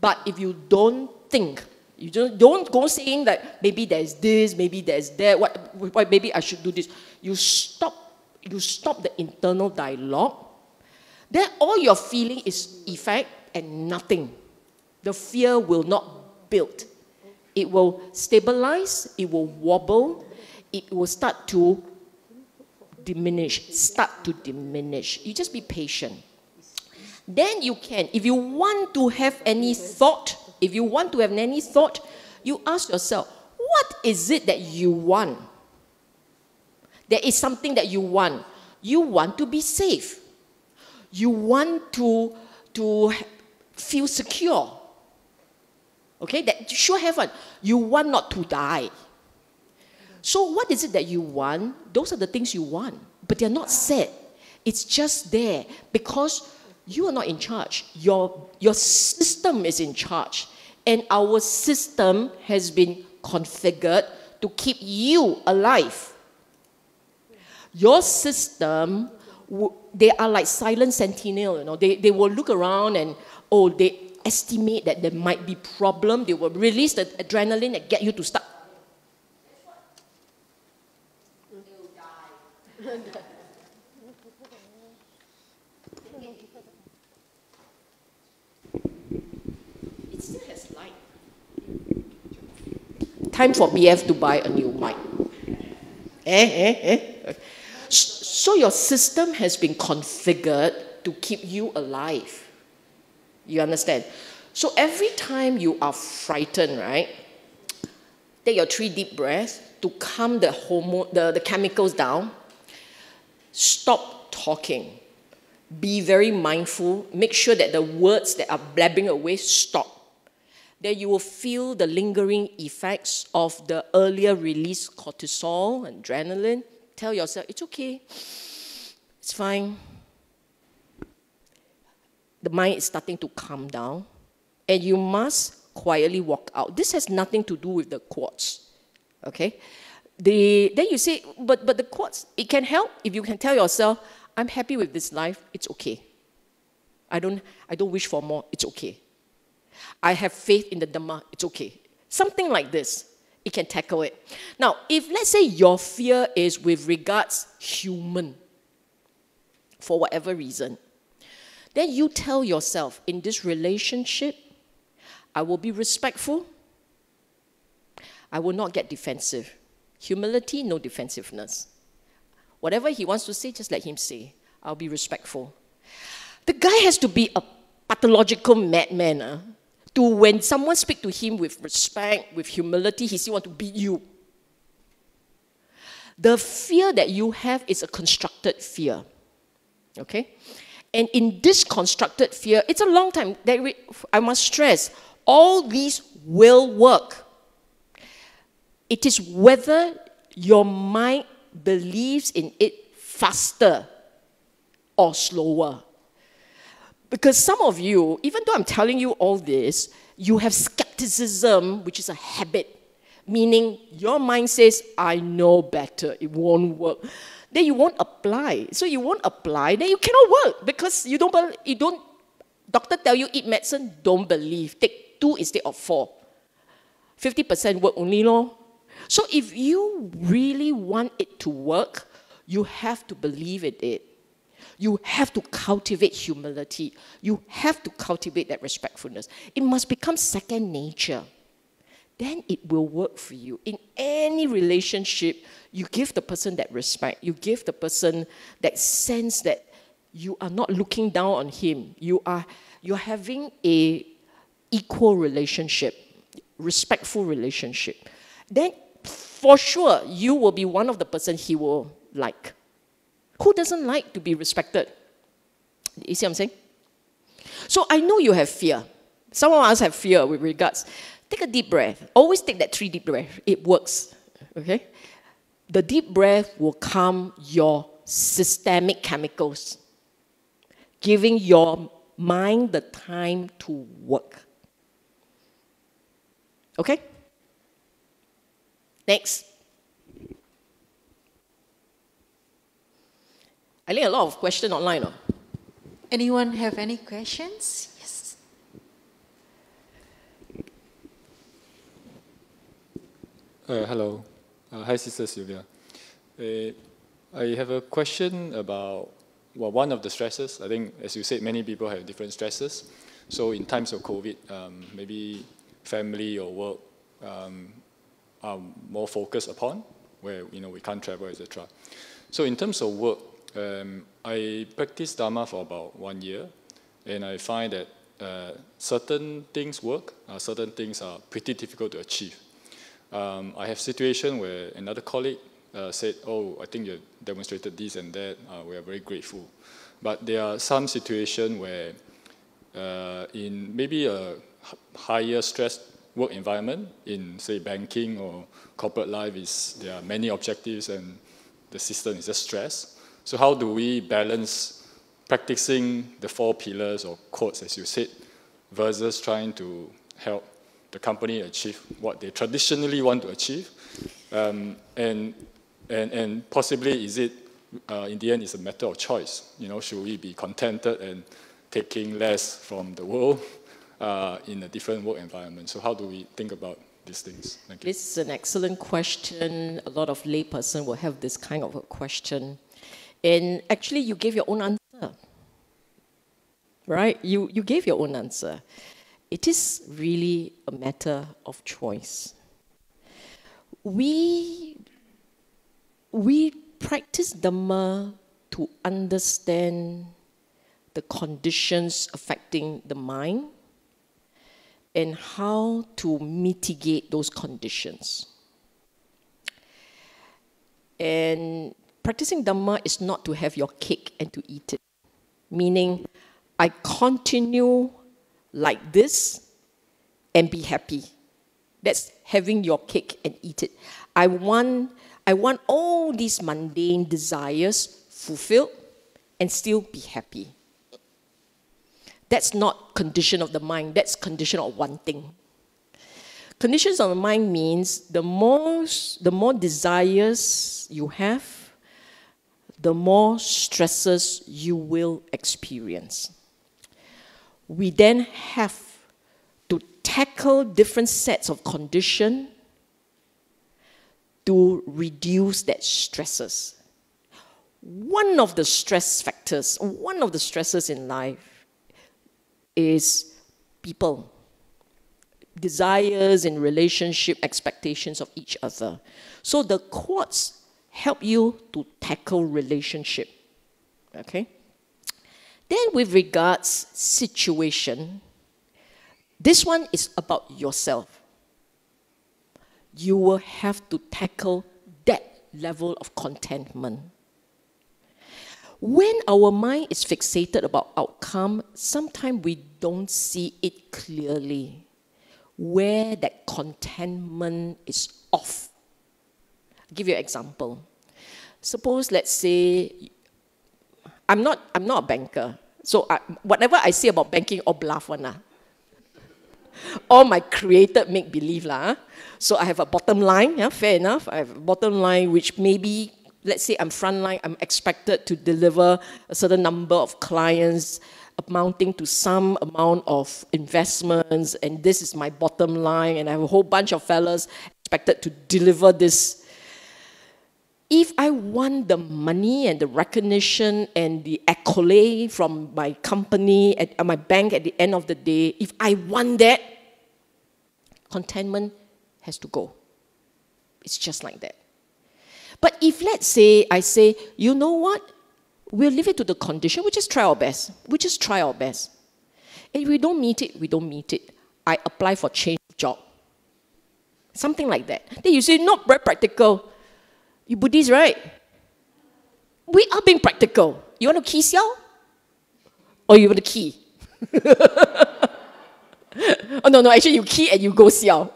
But if you don't think, you don't, don't go saying that maybe there's this, maybe there's that, what, what, maybe I should do this. You stop, you stop the internal dialogue then all you're feeling is effect and nothing. The fear will not build. It will stabilize, it will wobble, it will start to diminish, start to diminish. You just be patient. Then you can, if you want to have any thought, if you want to have any thought, you ask yourself, what is it that you want? There is something that you want. You want to be safe you want to, to feel secure. Okay, that you sure have one. You want not to die. So, what is it that you want? Those are the things you want, but they're not said. It's just there because you are not in charge. Your, your system is in charge. And our system has been configured to keep you alive. Your system they are like silent sentinel, you know. They, they will look around and, oh, they estimate that there might be problem. They will release the adrenaline and get you to start. It still has light. Time for BF to buy a new mic. Eh, eh, eh. So your system has been configured to keep you alive. You understand? So every time you are frightened, right? Take your three deep breaths to calm the, hormone, the, the chemicals down. Stop talking. Be very mindful. Make sure that the words that are blabbing away stop. Then you will feel the lingering effects of the earlier released cortisol and adrenaline tell yourself, it's okay, it's fine. The mind is starting to calm down, and you must quietly walk out. This has nothing to do with the quads, okay? The, then you say, but, but the quads, it can help if you can tell yourself, I'm happy with this life, it's okay. I don't, I don't wish for more, it's okay. I have faith in the Dhamma, it's okay. Something like this it can tackle it. Now, if let's say your fear is with regards human, for whatever reason, then you tell yourself in this relationship, I will be respectful. I will not get defensive. Humility, no defensiveness. Whatever he wants to say, just let him say. I'll be respectful. The guy has to be a pathological madman. Uh, to when someone speak to him with respect, with humility, he still want to beat you. The fear that you have is a constructed fear. Okay? And in this constructed fear, it's a long time. that we, I must stress, all these will work. It is whether your mind believes in it faster or slower. Because some of you, even though I'm telling you all this, you have skepticism, which is a habit, meaning your mind says, I know better, it won't work. Then you won't apply. So you won't apply, then you cannot work because you don't, you don't Doctor tell you eat medicine, don't believe. Take two instead of four. 50% work only, no? So if you really want it to work, you have to believe in it. You have to cultivate humility. You have to cultivate that respectfulness. It must become second nature. Then it will work for you. In any relationship, you give the person that respect. You give the person that sense that you are not looking down on him. You are you're having a equal relationship, respectful relationship. Then for sure you will be one of the person he will like. Who doesn't like to be respected? You see what I'm saying? So I know you have fear. Some of us have fear with regards. Take a deep breath. Always take that three deep breath. It works. Okay? The deep breath will calm your systemic chemicals, giving your mind the time to work. Okay? Next. I think a lot of questions online. Oh. Anyone have any questions? Yes. Uh, hello. Uh, hi, Sister Sylvia. Uh, I have a question about well, one of the stresses. I think, as you said, many people have different stresses. So, in times of COVID, um, maybe family or work um, are more focused upon, where you know we can't travel, etc. So, in terms of work, um, I practiced Dharma for about one year, and I find that uh, certain things work, uh, certain things are pretty difficult to achieve. Um, I have situation where another colleague uh, said, "Oh, I think you demonstrated this and that. Uh, we are very grateful." But there are some situations where, uh, in maybe a higher stress work environment, in say banking or corporate life, is there are many objectives and the system is just stress. So how do we balance practicing the four pillars or codes, as you said, versus trying to help the company achieve what they traditionally want to achieve? Um, and, and, and possibly is it, uh, in the end, it's a matter of choice. You know, should we be contented and taking less from the world uh, in a different work environment? So how do we think about these things? Thank you. This is an excellent question. A lot of layperson will have this kind of a question. And actually, you gave your own answer. Right? You, you gave your own answer. It is really a matter of choice. We, we practice Dhamma to understand the conditions affecting the mind and how to mitigate those conditions. And practicing Dhamma is not to have your cake and to eat it. Meaning, I continue like this and be happy. That's having your cake and eat it. I want, I want all these mundane desires fulfilled and still be happy. That's not condition of the mind, that's condition of one thing. Conditions of the mind means the more, the more desires you have, the more stresses you will experience. We then have to tackle different sets of condition to reduce that stresses. One of the stress factors, one of the stresses in life is people, desires in relationship, expectations of each other. So the quads help you to tackle relationship. Okay? Then with regards situation, this one is about yourself. You will have to tackle that level of contentment. When our mind is fixated about outcome, sometimes we don't see it clearly where that contentment is off I'll give you an example. Suppose, let's say, I'm not, I'm not a banker. So I, whatever I say about banking, all bluff one. Ah. all my created make-believe. lah. So I have a bottom line, yeah, fair enough. I have a bottom line which maybe let's say I'm frontline, I'm expected to deliver a certain number of clients amounting to some amount of investments, and this is my bottom line, and I have a whole bunch of fellas expected to deliver this. If I want the money and the recognition and the accolade from my company at, at my bank at the end of the day, if I want that, contentment has to go. It's just like that. But if let's say I say, you know what? We'll leave it to the condition. We just try our best. We just try our best. And if we don't meet it, we don't meet it. I apply for change job. Something like that. Then you say, not very practical. You Buddhists, right? We are being practical. You want to key xiao? Or you want to key? <laughs> oh, no, no, actually, you key and you go xiao.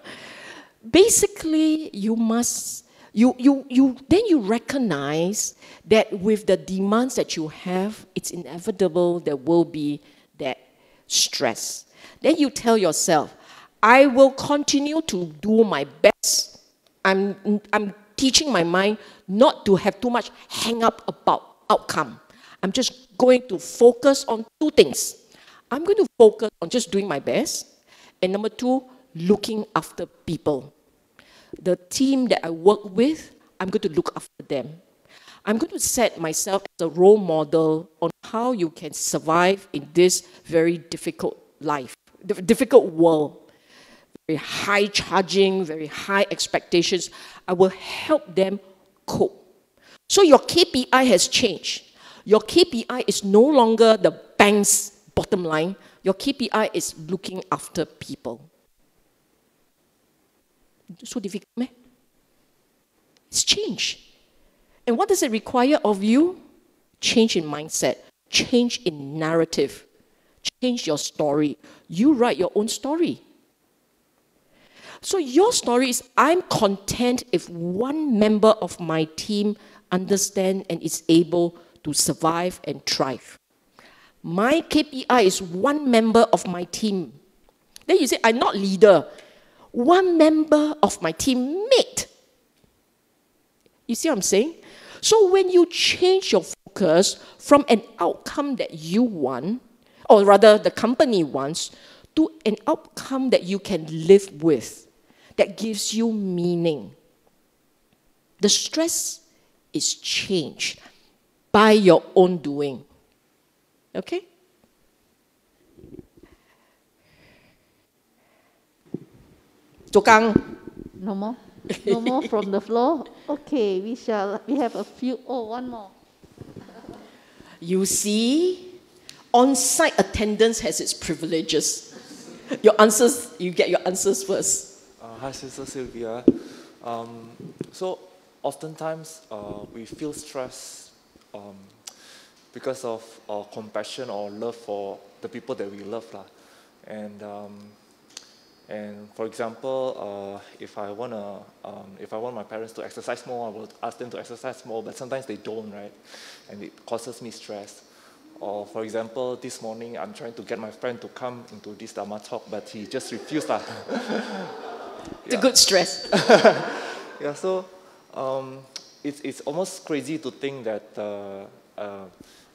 <laughs> Basically, you must, you, you, you, then you recognize that with the demands that you have, it's inevitable there will be that stress. Then you tell yourself, I will continue to do my best. I'm, I'm teaching my mind not to have too much hang up about outcome. I'm just going to focus on two things. I'm going to focus on just doing my best. And number two, looking after people. The team that I work with, I'm going to look after them. I'm going to set myself as a role model on how you can survive in this very difficult life, difficult world. Very high charging, very high expectations. I will help them cope. So your KPI has changed. Your KPI is no longer the bank's bottom line. Your KPI is looking after people. So difficult. It's change. And what does it require of you? Change in mindset, change in narrative, change your story. You write your own story. So your story is I'm content if one member of my team understand and is able to survive and thrive. My KPI is one member of my team. Then you say, I'm not leader. One member of my team mate. You see what I'm saying? So when you change your focus from an outcome that you want, or rather the company wants, to an outcome that you can live with, that gives you meaning. The stress is changed by your own doing. Okay? Tukang. No more? No more from the floor? Okay, we shall, we have a few, oh, one more. You see, on-site attendance has its privileges. Your answers, you get your answers first. Uh, hi, Sister Sylvia. Um, so, oftentimes uh, we feel stress um, because of our compassion or love for the people that we love. Lah. And um, and for example, uh, if I wanna, um, if I want my parents to exercise more, I will ask them to exercise more. But sometimes they don't, right? And it causes me stress. Or for example, this morning I'm trying to get my friend to come into this Dharma talk, but he just refused. That. it's a good stress. <laughs> yeah. So um, it's it's almost crazy to think that uh, uh,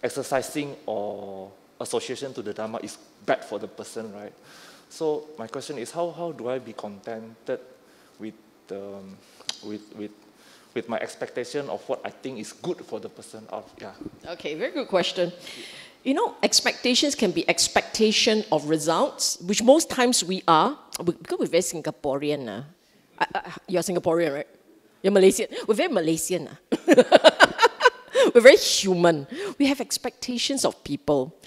exercising or association to the Dharma is bad for the person, right? So my question is, how, how do I be contented with, um, with, with, with my expectation of what I think is good for the person? Of, yeah. Okay, very good question. You know, expectations can be expectation of results, which most times we are, because we're very Singaporean. Uh. You're Singaporean, right? You're Malaysian. We're very Malaysian. Uh. <laughs> we're very human. We have expectations of people.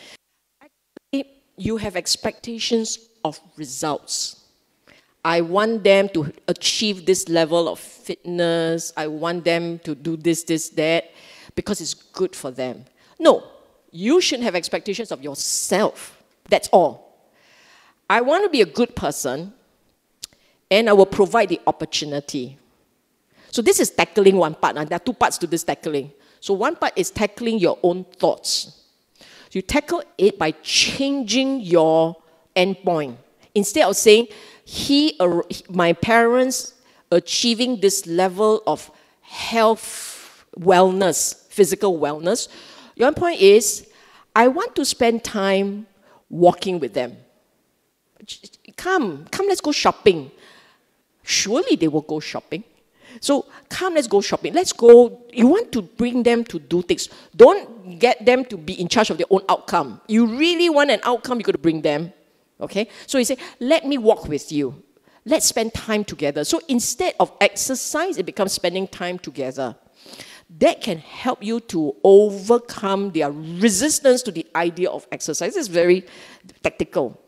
Actually, You have expectations of results. I want them to achieve this level of fitness. I want them to do this, this, that, because it's good for them. No, you shouldn't have expectations of yourself. That's all. I want to be a good person, and I will provide the opportunity. So this is tackling one part, and there are two parts to this tackling. So one part is tackling your own thoughts. You tackle it by changing your endpoint. Instead of saying, he, my parents achieving this level of health wellness, physical wellness. Your point is, I want to spend time walking with them. Come, come, let's go shopping. Surely they will go shopping. So come, let's go shopping. Let's go. You want to bring them to do things. Don't get them to be in charge of their own outcome. You really want an outcome, you got to bring them. Okay? So he said, let me walk with you. Let's spend time together. So instead of exercise, it becomes spending time together. That can help you to overcome their resistance to the idea of exercise. It's very tactical.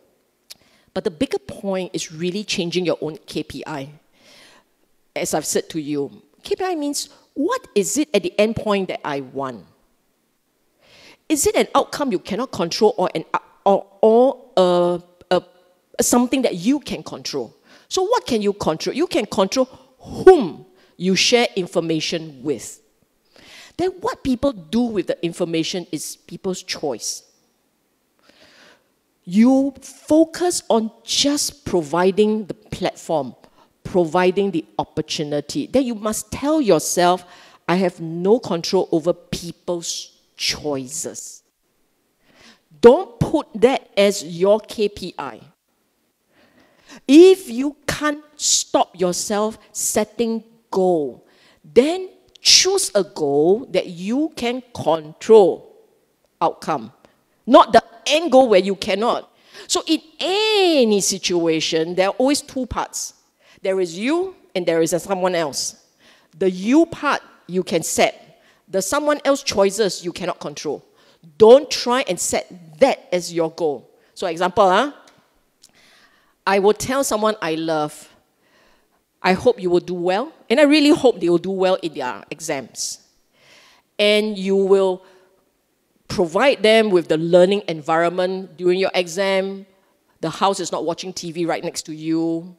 But the bigger point is really changing your own KPI. As I've said to you, KPI means what is it at the end point that I want? Is it an outcome you cannot control or, an, or, or a, something that you can control? So, what can you control? You can control whom you share information with. Then, what people do with the information is people's choice. You focus on just providing the platform, providing the opportunity. Then you must tell yourself, I have no control over people's choices. Don't put that as your KPI. If you can't stop yourself setting goal, then choose a goal that you can control outcome, not the end goal where you cannot. So in any situation, there are always two parts. There is you and there is someone else. The you part you can set. The someone else choices you cannot control. Don't try and set that as your goal. So example, huh? I will tell someone I love, I hope you will do well, and I really hope they will do well in their exams. And you will provide them with the learning environment during your exam. The house is not watching TV right next to you.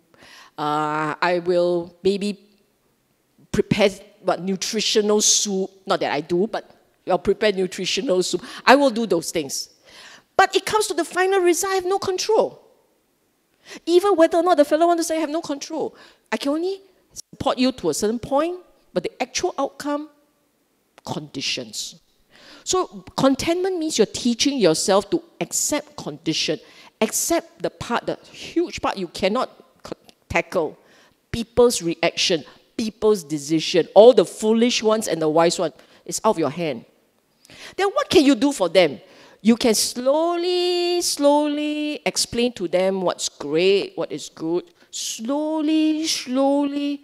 Uh, I will maybe prepare what nutritional soup. Not that I do, but I'll prepare nutritional soup. I will do those things. But it comes to the final result, I have no control. Even whether or not the fellow wants to say, I have no control. I can only support you to a certain point, but the actual outcome, conditions. So contentment means you're teaching yourself to accept condition, accept the part, the huge part you cannot tackle, people's reaction, people's decision, all the foolish ones and the wise ones. It's out of your hand. Then what can you do for them? You can slowly, slowly explain to them what's great, what is good. Slowly, slowly,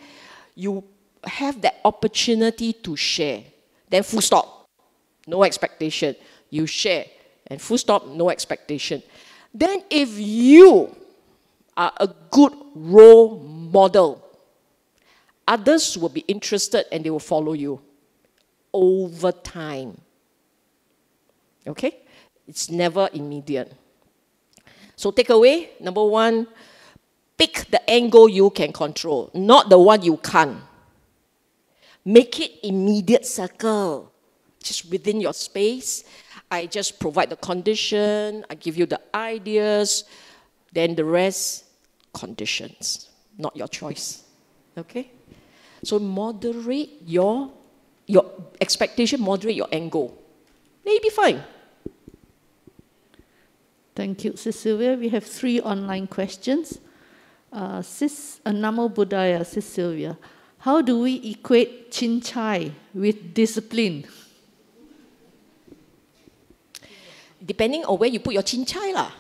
you have that opportunity to share. Then, full stop. No expectation. You share. And full stop, no expectation. Then, if you are a good role model, others will be interested and they will follow you over time. Okay? It's never immediate. So, takeaway number one pick the angle you can control, not the one you can't. Make it immediate circle, just within your space. I just provide the condition, I give you the ideas, then the rest, conditions, not your choice. Okay? So moderate your your expectation, moderate your angle. Maybe fine. Thank you, Sylvia. We have three online questions. Uh, Sis Namo Buddhaya, Sis Sylvia. How do we equate chai with discipline? Depending on where you put your chai lah.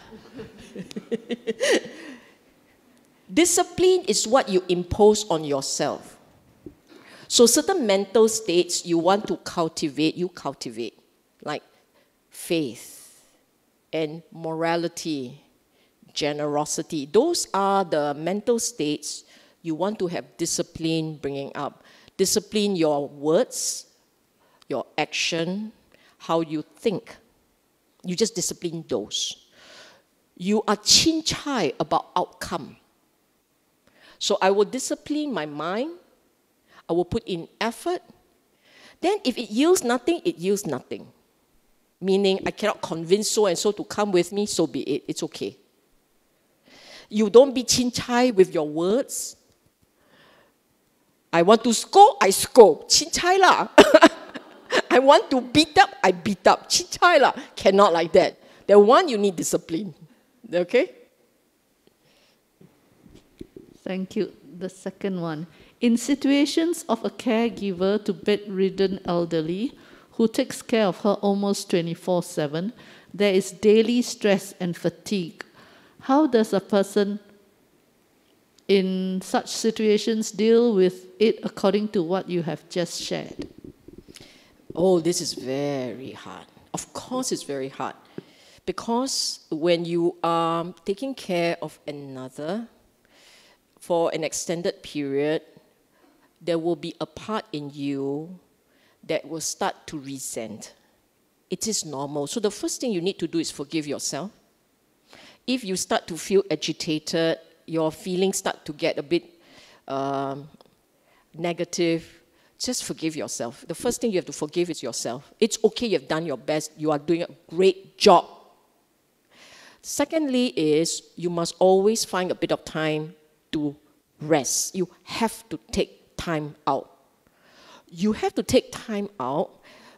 <laughs> discipline is what you impose on yourself. So certain mental states you want to cultivate, you cultivate, like faith, and morality, generosity. Those are the mental states you want to have discipline bringing up. Discipline your words, your action, how you think. You just discipline those. You are chin chai about outcome. So I will discipline my mind. I will put in effort. Then if it yields nothing, it yields nothing meaning I cannot convince so and so to come with me, so be it. It's okay. You don't be chin chai with your words. I want to scold, I scold. Chin chai lah. <laughs> I want to beat up, I beat up. Chichai lah, cannot like that. The one you need discipline. Okay? Thank you. The second one. In situations of a caregiver to bedridden elderly who takes care of her almost 24 7, there is daily stress and fatigue. How does a person in such situations deal with it according to what you have just shared? Oh, this is very hard. Of course, it's very hard. Because when you are taking care of another for an extended period, there will be a part in you that will start to resent. It is normal. So the first thing you need to do is forgive yourself. If you start to feel agitated, your feelings start to get a bit um, negative, just forgive yourself. The first thing you have to forgive is yourself. It's okay, you've done your best, you are doing a great job. Secondly, is you must always find a bit of time to rest. You have to take time out. You have to take time out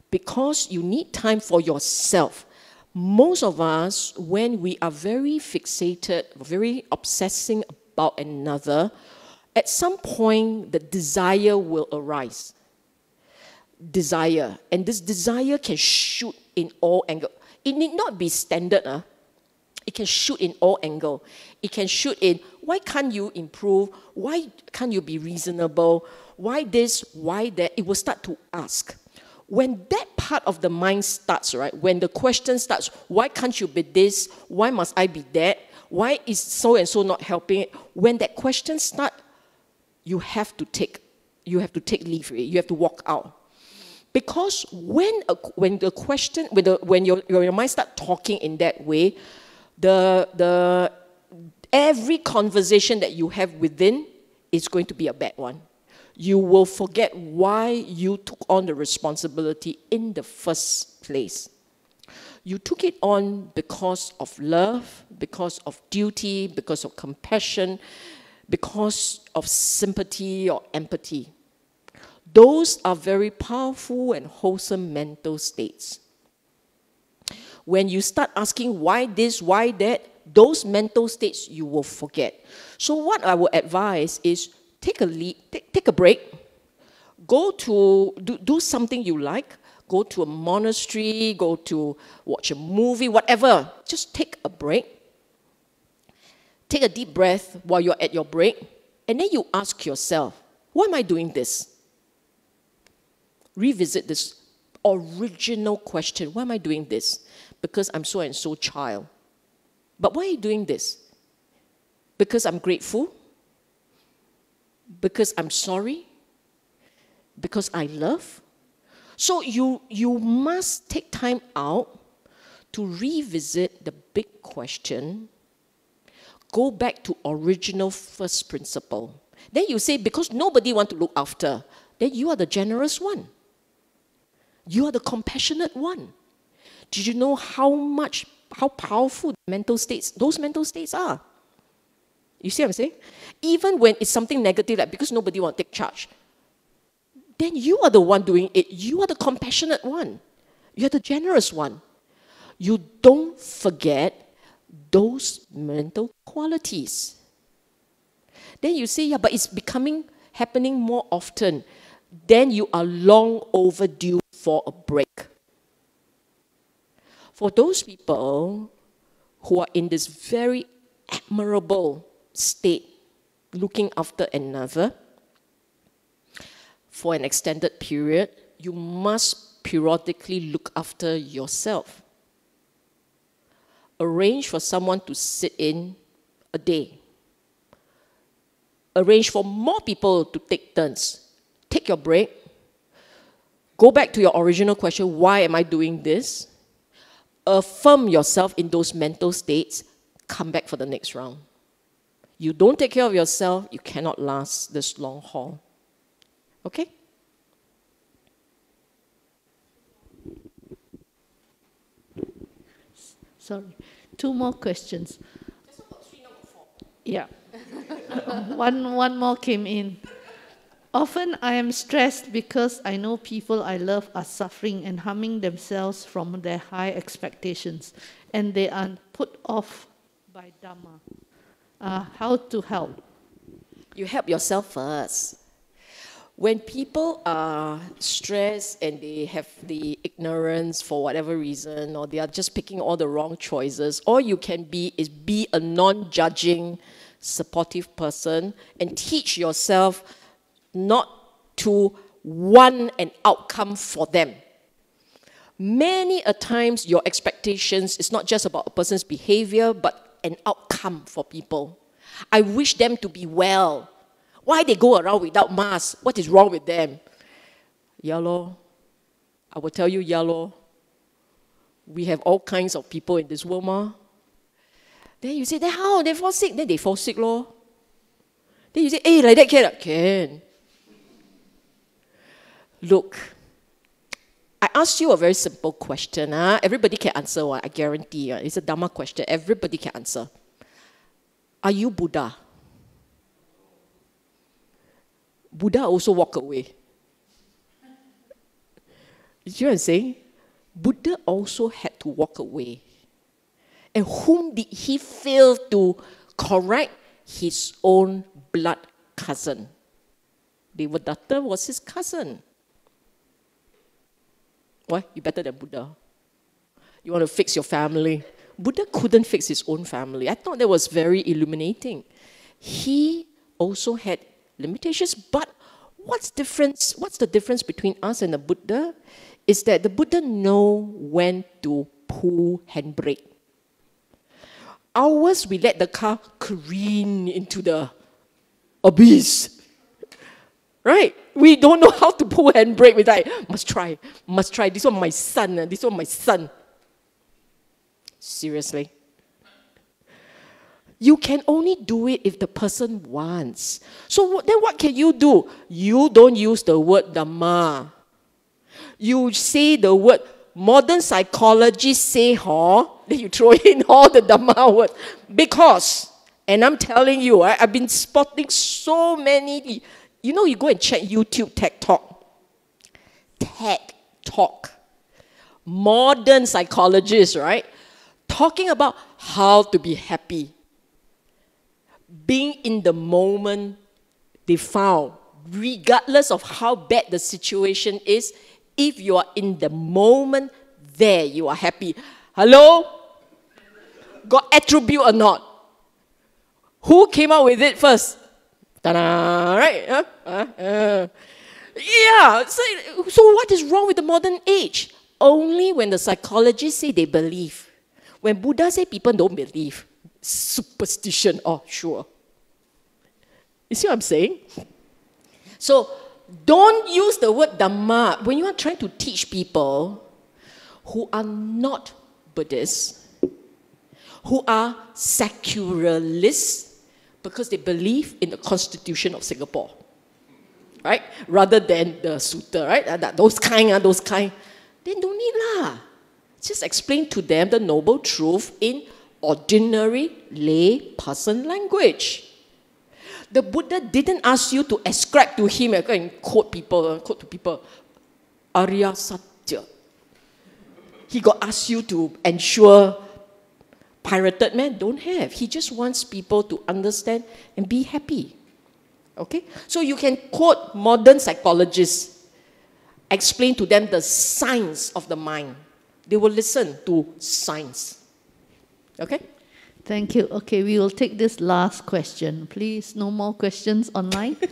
because you need time for yourself. Most of us, when we are very fixated, very obsessing about another, at some point the desire will arise. Desire. And this desire can shoot in all angles. It need not be standard. Uh. It can shoot in all angle. It can shoot in why can't you improve? Why can't you be reasonable? Why this? Why that? It will start to ask. When that part of the mind starts, right? When the question starts, why can't you be this? Why must I be that? Why is so and so not helping? When that question starts, you have to take you have to take leave. Eh? You have to walk out. Because when, a, when the question, when, the, when your, your mind start talking in that way, the, the, every conversation that you have within is going to be a bad one. You will forget why you took on the responsibility in the first place. You took it on because of love, because of duty, because of compassion, because of sympathy or empathy. Those are very powerful and wholesome mental states. When you start asking why this, why that, those mental states you will forget. So, what I would advise is take a lead, take, take a break, go to do, do something you like, go to a monastery, go to watch a movie, whatever. Just take a break. Take a deep breath while you're at your break, and then you ask yourself, why am I doing this? Revisit this original question why am I doing this? Because I'm so and so child. But why are you doing this? Because I'm grateful? Because I'm sorry? Because I love? So you, you must take time out to revisit the big question, go back to original first principle. Then you say, because nobody want to look after, then you are the generous one. You are the compassionate one. Did you know how much how powerful mental states, those mental states are. You see what I'm saying? Even when it's something negative, like because nobody want to take charge, then you are the one doing it. You are the compassionate one. You are the generous one. You don't forget those mental qualities. Then you say, yeah, but it's becoming happening more often. Then you are long overdue for a break. For those people who are in this very admirable state, looking after another for an extended period, you must periodically look after yourself. Arrange for someone to sit in a day. Arrange for more people to take turns. Take your break. Go back to your original question why am I doing this? affirm yourself in those mental states, come back for the next round. You don't take care of yourself, you cannot last this long haul. Okay? Sorry, two more questions. Yeah. <laughs> one, one more came in. Often I am stressed because I know people I love are suffering and harming themselves from their high expectations, and they are put off by Dhamma. Uh, how to help? You help yourself first. When people are stressed and they have the ignorance for whatever reason, or they are just picking all the wrong choices, all you can be is be a non judging, supportive person and teach yourself not to want an outcome for them. Many a times, your expectations is not just about a person's behavior, but an outcome for people. I wish them to be well. Why they go around without mask? What is wrong with them? Yellow. I will tell you, yellow. We have all kinds of people in this world, ma. Then you say, then how? They fall sick. Then they fall sick, lor. Then you say, hey, like that can? Can. Look, I asked you a very simple question. Huh? Everybody can answer one, I guarantee. Uh, it's a Dharma question. Everybody can answer. Are you Buddha? Buddha also walk away. You know what I'm saying? Buddha also had to walk away. And whom did he fail to correct? His own blood cousin. Devadatta was his cousin. Why? You better than Buddha. You want to fix your family. Buddha couldn't fix his own family. I thought that was very illuminating. He also had limitations, but what's difference? What's the difference between us and the Buddha? Is that the Buddha know when to pull handbrake. Ours, we let the car careen into the abyss. Right? We don't know how to pull handbrake. We're like, must try, must try. This one my son, uh, this one my son. Seriously. You can only do it if the person wants. So then what can you do? You don't use the word Dhamma. You say the word modern psychologists say, huh? <laughs> Then you throw <laughs> in all the Dhamma word. Because, and I'm telling you, I, I've been spotting so many you know, you go and check YouTube TED Talk. TED Talk. Modern psychologists, right? Talking about how to be happy. Being in the moment they found, regardless of how bad the situation is, if you are in the moment, there you are happy. Hello? Got attribute or not? Who came up with it first? Ta-da, right? Uh, uh, uh. Yeah, so, so what is wrong with the modern age? Only when the psychologists say they believe. When Buddha say people don't believe, superstition, oh, sure. You see what I'm saying? So don't use the word Dhamma when you are trying to teach people who are not Buddhists, who are secularists, because they believe in the constitution of Singapore, right? Rather than the sutta, right? Those kind, uh, those kind. Then don't need lah. Just explain to them the noble truth in ordinary lay person language. The Buddha didn't ask you to ascribe to him and and quote people, uh, quote to people, Arya Satya. He got asked you to ensure pirated man don't have. He just wants people to understand and be happy. Okay? So you can quote modern psychologists, explain to them the science of the mind. They will listen to science. Okay? Thank you. Okay, we will take this last question. Please, no more questions online. <laughs>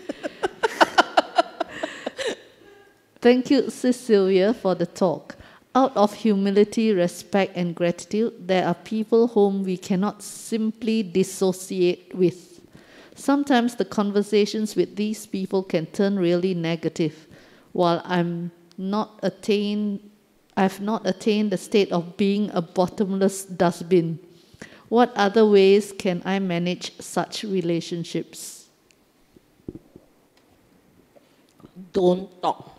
Thank you, Sylvia, for the talk. Out of humility, respect, and gratitude, there are people whom we cannot simply dissociate with. Sometimes the conversations with these people can turn really negative, while I'm not attained, I've not attained the state of being a bottomless dustbin. What other ways can I manage such relationships? Don't talk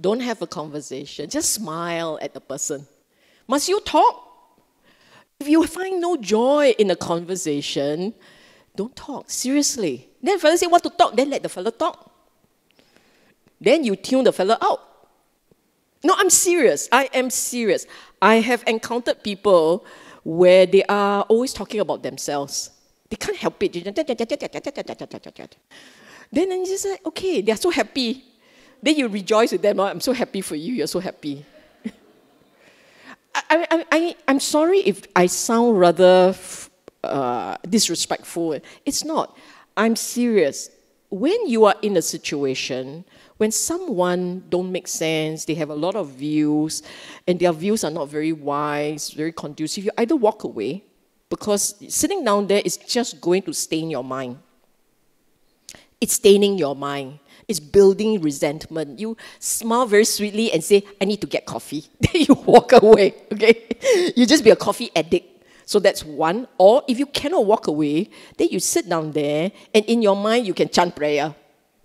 don't have a conversation. Just smile at the person. Must you talk? If you find no joy in a conversation, Don't talk. Seriously. Then the fellow say, want to talk, then let the fellow talk. Then you tune the fellow out. No, I'm serious. I am serious. I have encountered people where they are always talking about themselves. They can't help it. Then you just like, okay, they're so happy. Then you rejoice with them. Oh, I'm so happy for you. You're so happy. <laughs> I, I, I, I'm sorry if I sound rather uh, disrespectful. It's not. I'm serious. When you are in a situation when someone don't make sense, they have a lot of views, and their views are not very wise, very conducive, you either walk away because sitting down there is just going to stain your mind. It's staining your mind. It's building resentment. You smile very sweetly and say, I need to get coffee. <laughs> Then you walk away, okay? You just be a coffee addict. So that's one. Or if you cannot walk away, then you sit down there and in your mind you can chant prayer.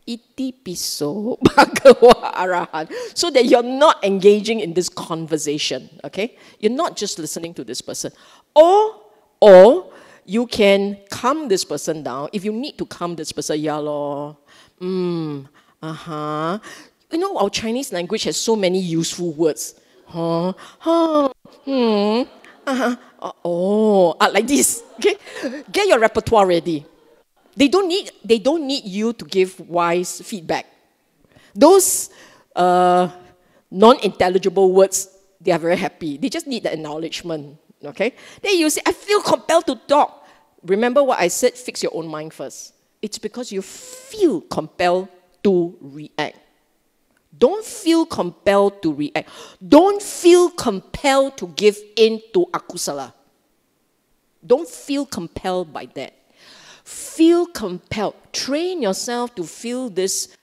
Iti piso <laughs> bhagawa arahan. So that you're not engaging in this conversation, okay? You're not just listening to this person. Or, or you can calm this person down. If you need to calm this person, lor, mm, uh-huh. You know, our Chinese language has so many useful words. Huh, huh, hmm, uh-huh, oh, uh, like this, okay? Get your repertoire ready. They don't need, they don't need you to give wise feedback. Those uh, non-intelligible words, they are very happy. They just need the acknowledgement. Okay? Then you say, I feel compelled to talk. Remember what I said, fix your own mind first. It's because you feel compelled to react. Don't feel compelled to react. Don't feel compelled to give in to akusala. Don't feel compelled by that feel compelled. Train yourself to feel this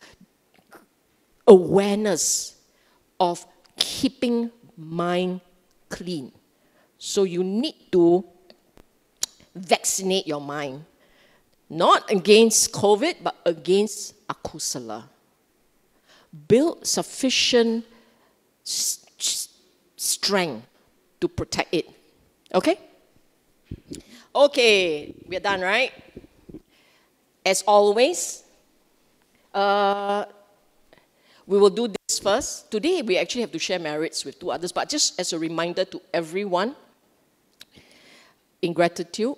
awareness of keeping mind clean. So you need to vaccinate your mind, not against COVID, but against akusala. Build sufficient strength to protect it. Okay? Okay, we're done, right? As always, uh, we will do this first. Today, we actually have to share merits with two others, but just as a reminder to everyone, in gratitude,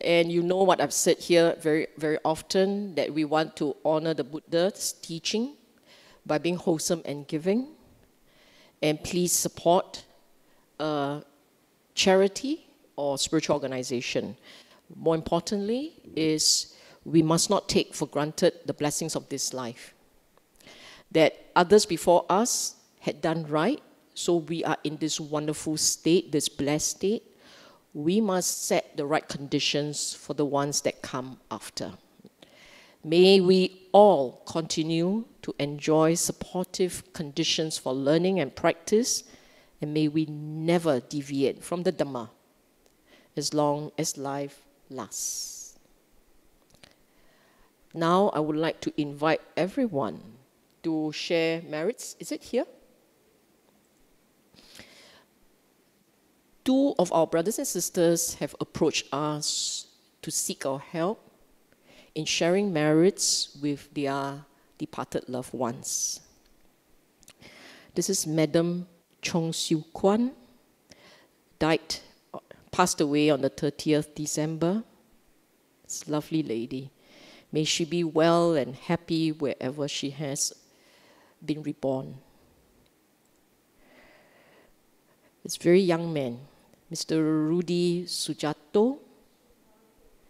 and you know what I've said here very, very often that we want to honor the Buddha's teaching by being wholesome and giving. And please support uh, charity or spiritual organization more importantly, is we must not take for granted the blessings of this life. That others before us had done right, so we are in this wonderful state, this blessed state. We must set the right conditions for the ones that come after. May we all continue to enjoy supportive conditions for learning and practice, and may we never deviate from the Dhamma as long as life last. Now I would like to invite everyone to share merits. Is it here? Two of our brothers and sisters have approached us to seek our help in sharing merits with their departed loved ones. This is Madam Chong Siu Kwan, died passed away on the 30th December. This lovely lady. May she be well and happy wherever she has been reborn. This very young man, Mr. Rudy Sujato,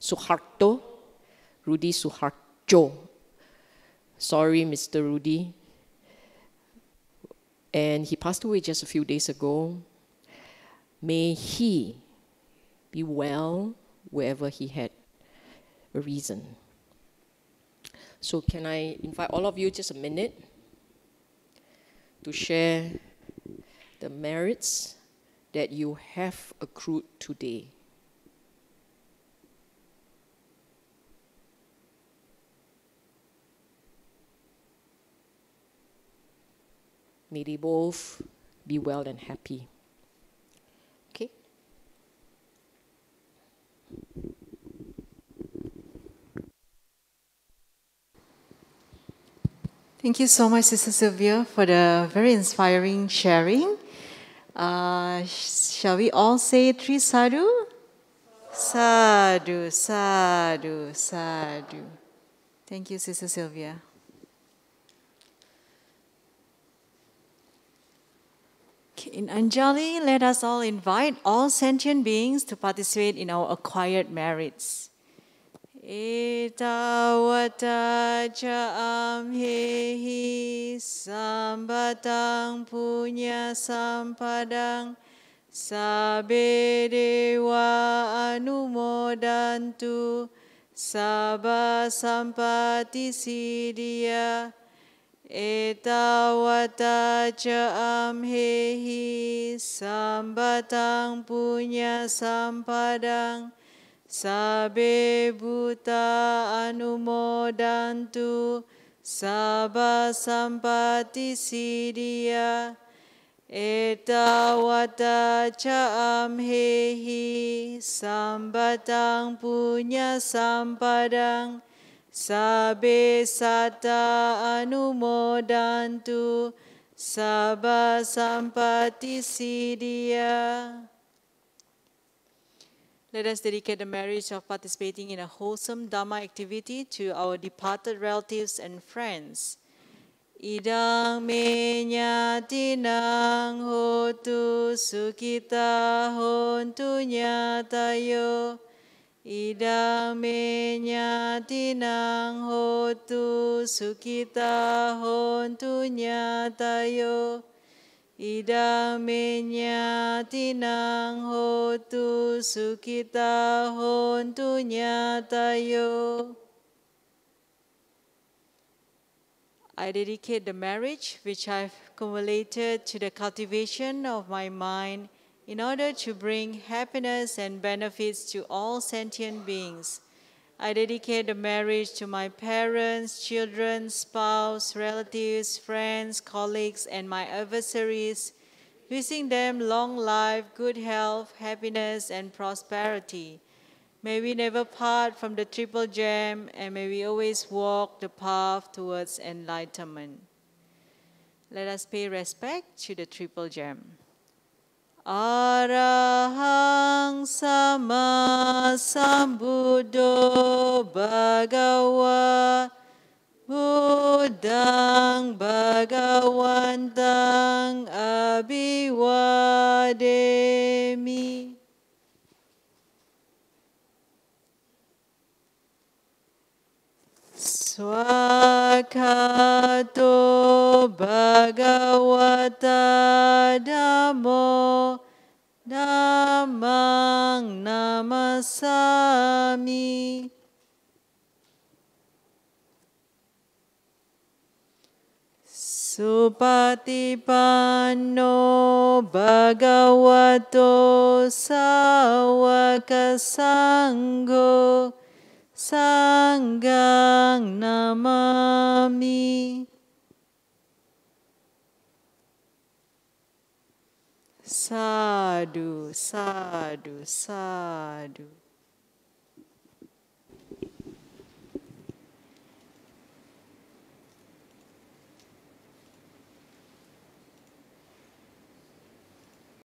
Suharto, Rudy Suharto. Sorry, Mr. Rudy. And he passed away just a few days ago. May he be well wherever he had a reason. So, can I invite all of you just a minute to share the merits that you have accrued today? May they both be well and happy. Thank you so much, Sister Sylvia, for the very inspiring sharing. Uh, shall we all say three sadhu? Sadhu, sadhu, sadhu. Thank you, Sister Sylvia. In Anjali, let us all invite all sentient beings to participate in our acquired merits. Ita wata ja'am hehi sambatang punya sampadang. Sabe dewa anumodantu saba sampati sidia. Eta wata ja'am hehi sambatang punya sampadang. Sabe buta anumodantu saba sampati sidia eta wata caam hehi sambatang punya sampadang sabe sata anumodantu saba sampati sidia let us dedicate the marriage of participating in a wholesome Dharma activity to our departed relatives and friends. Idang me nyatinang hotu sukita hontu nyatayo. Idang me nyatinang hotu sukita hontu nyatayo. Idamenya tinang hotu sukita hontu nyatayo. I dedicate the marriage which I've accumulated to the cultivation of my mind in order to bring happiness and benefits to all sentient beings. I dedicate the marriage to my parents, children, spouse, relatives, friends, colleagues, and my adversaries, wishing them long life, good health, happiness, and prosperity. May we never part from the triple gem, and may we always walk the path towards enlightenment. Let us pay respect to the triple gem. Arahang sama sambuddho bhagawa Buddhang bhagawantang abiwademi Swakato Bhagavata Dhammo Dhammang Namasami. Supatipanno Bhagavato Sawaka Sangho Sanggang namami Sadhu, sadhu, sadhu.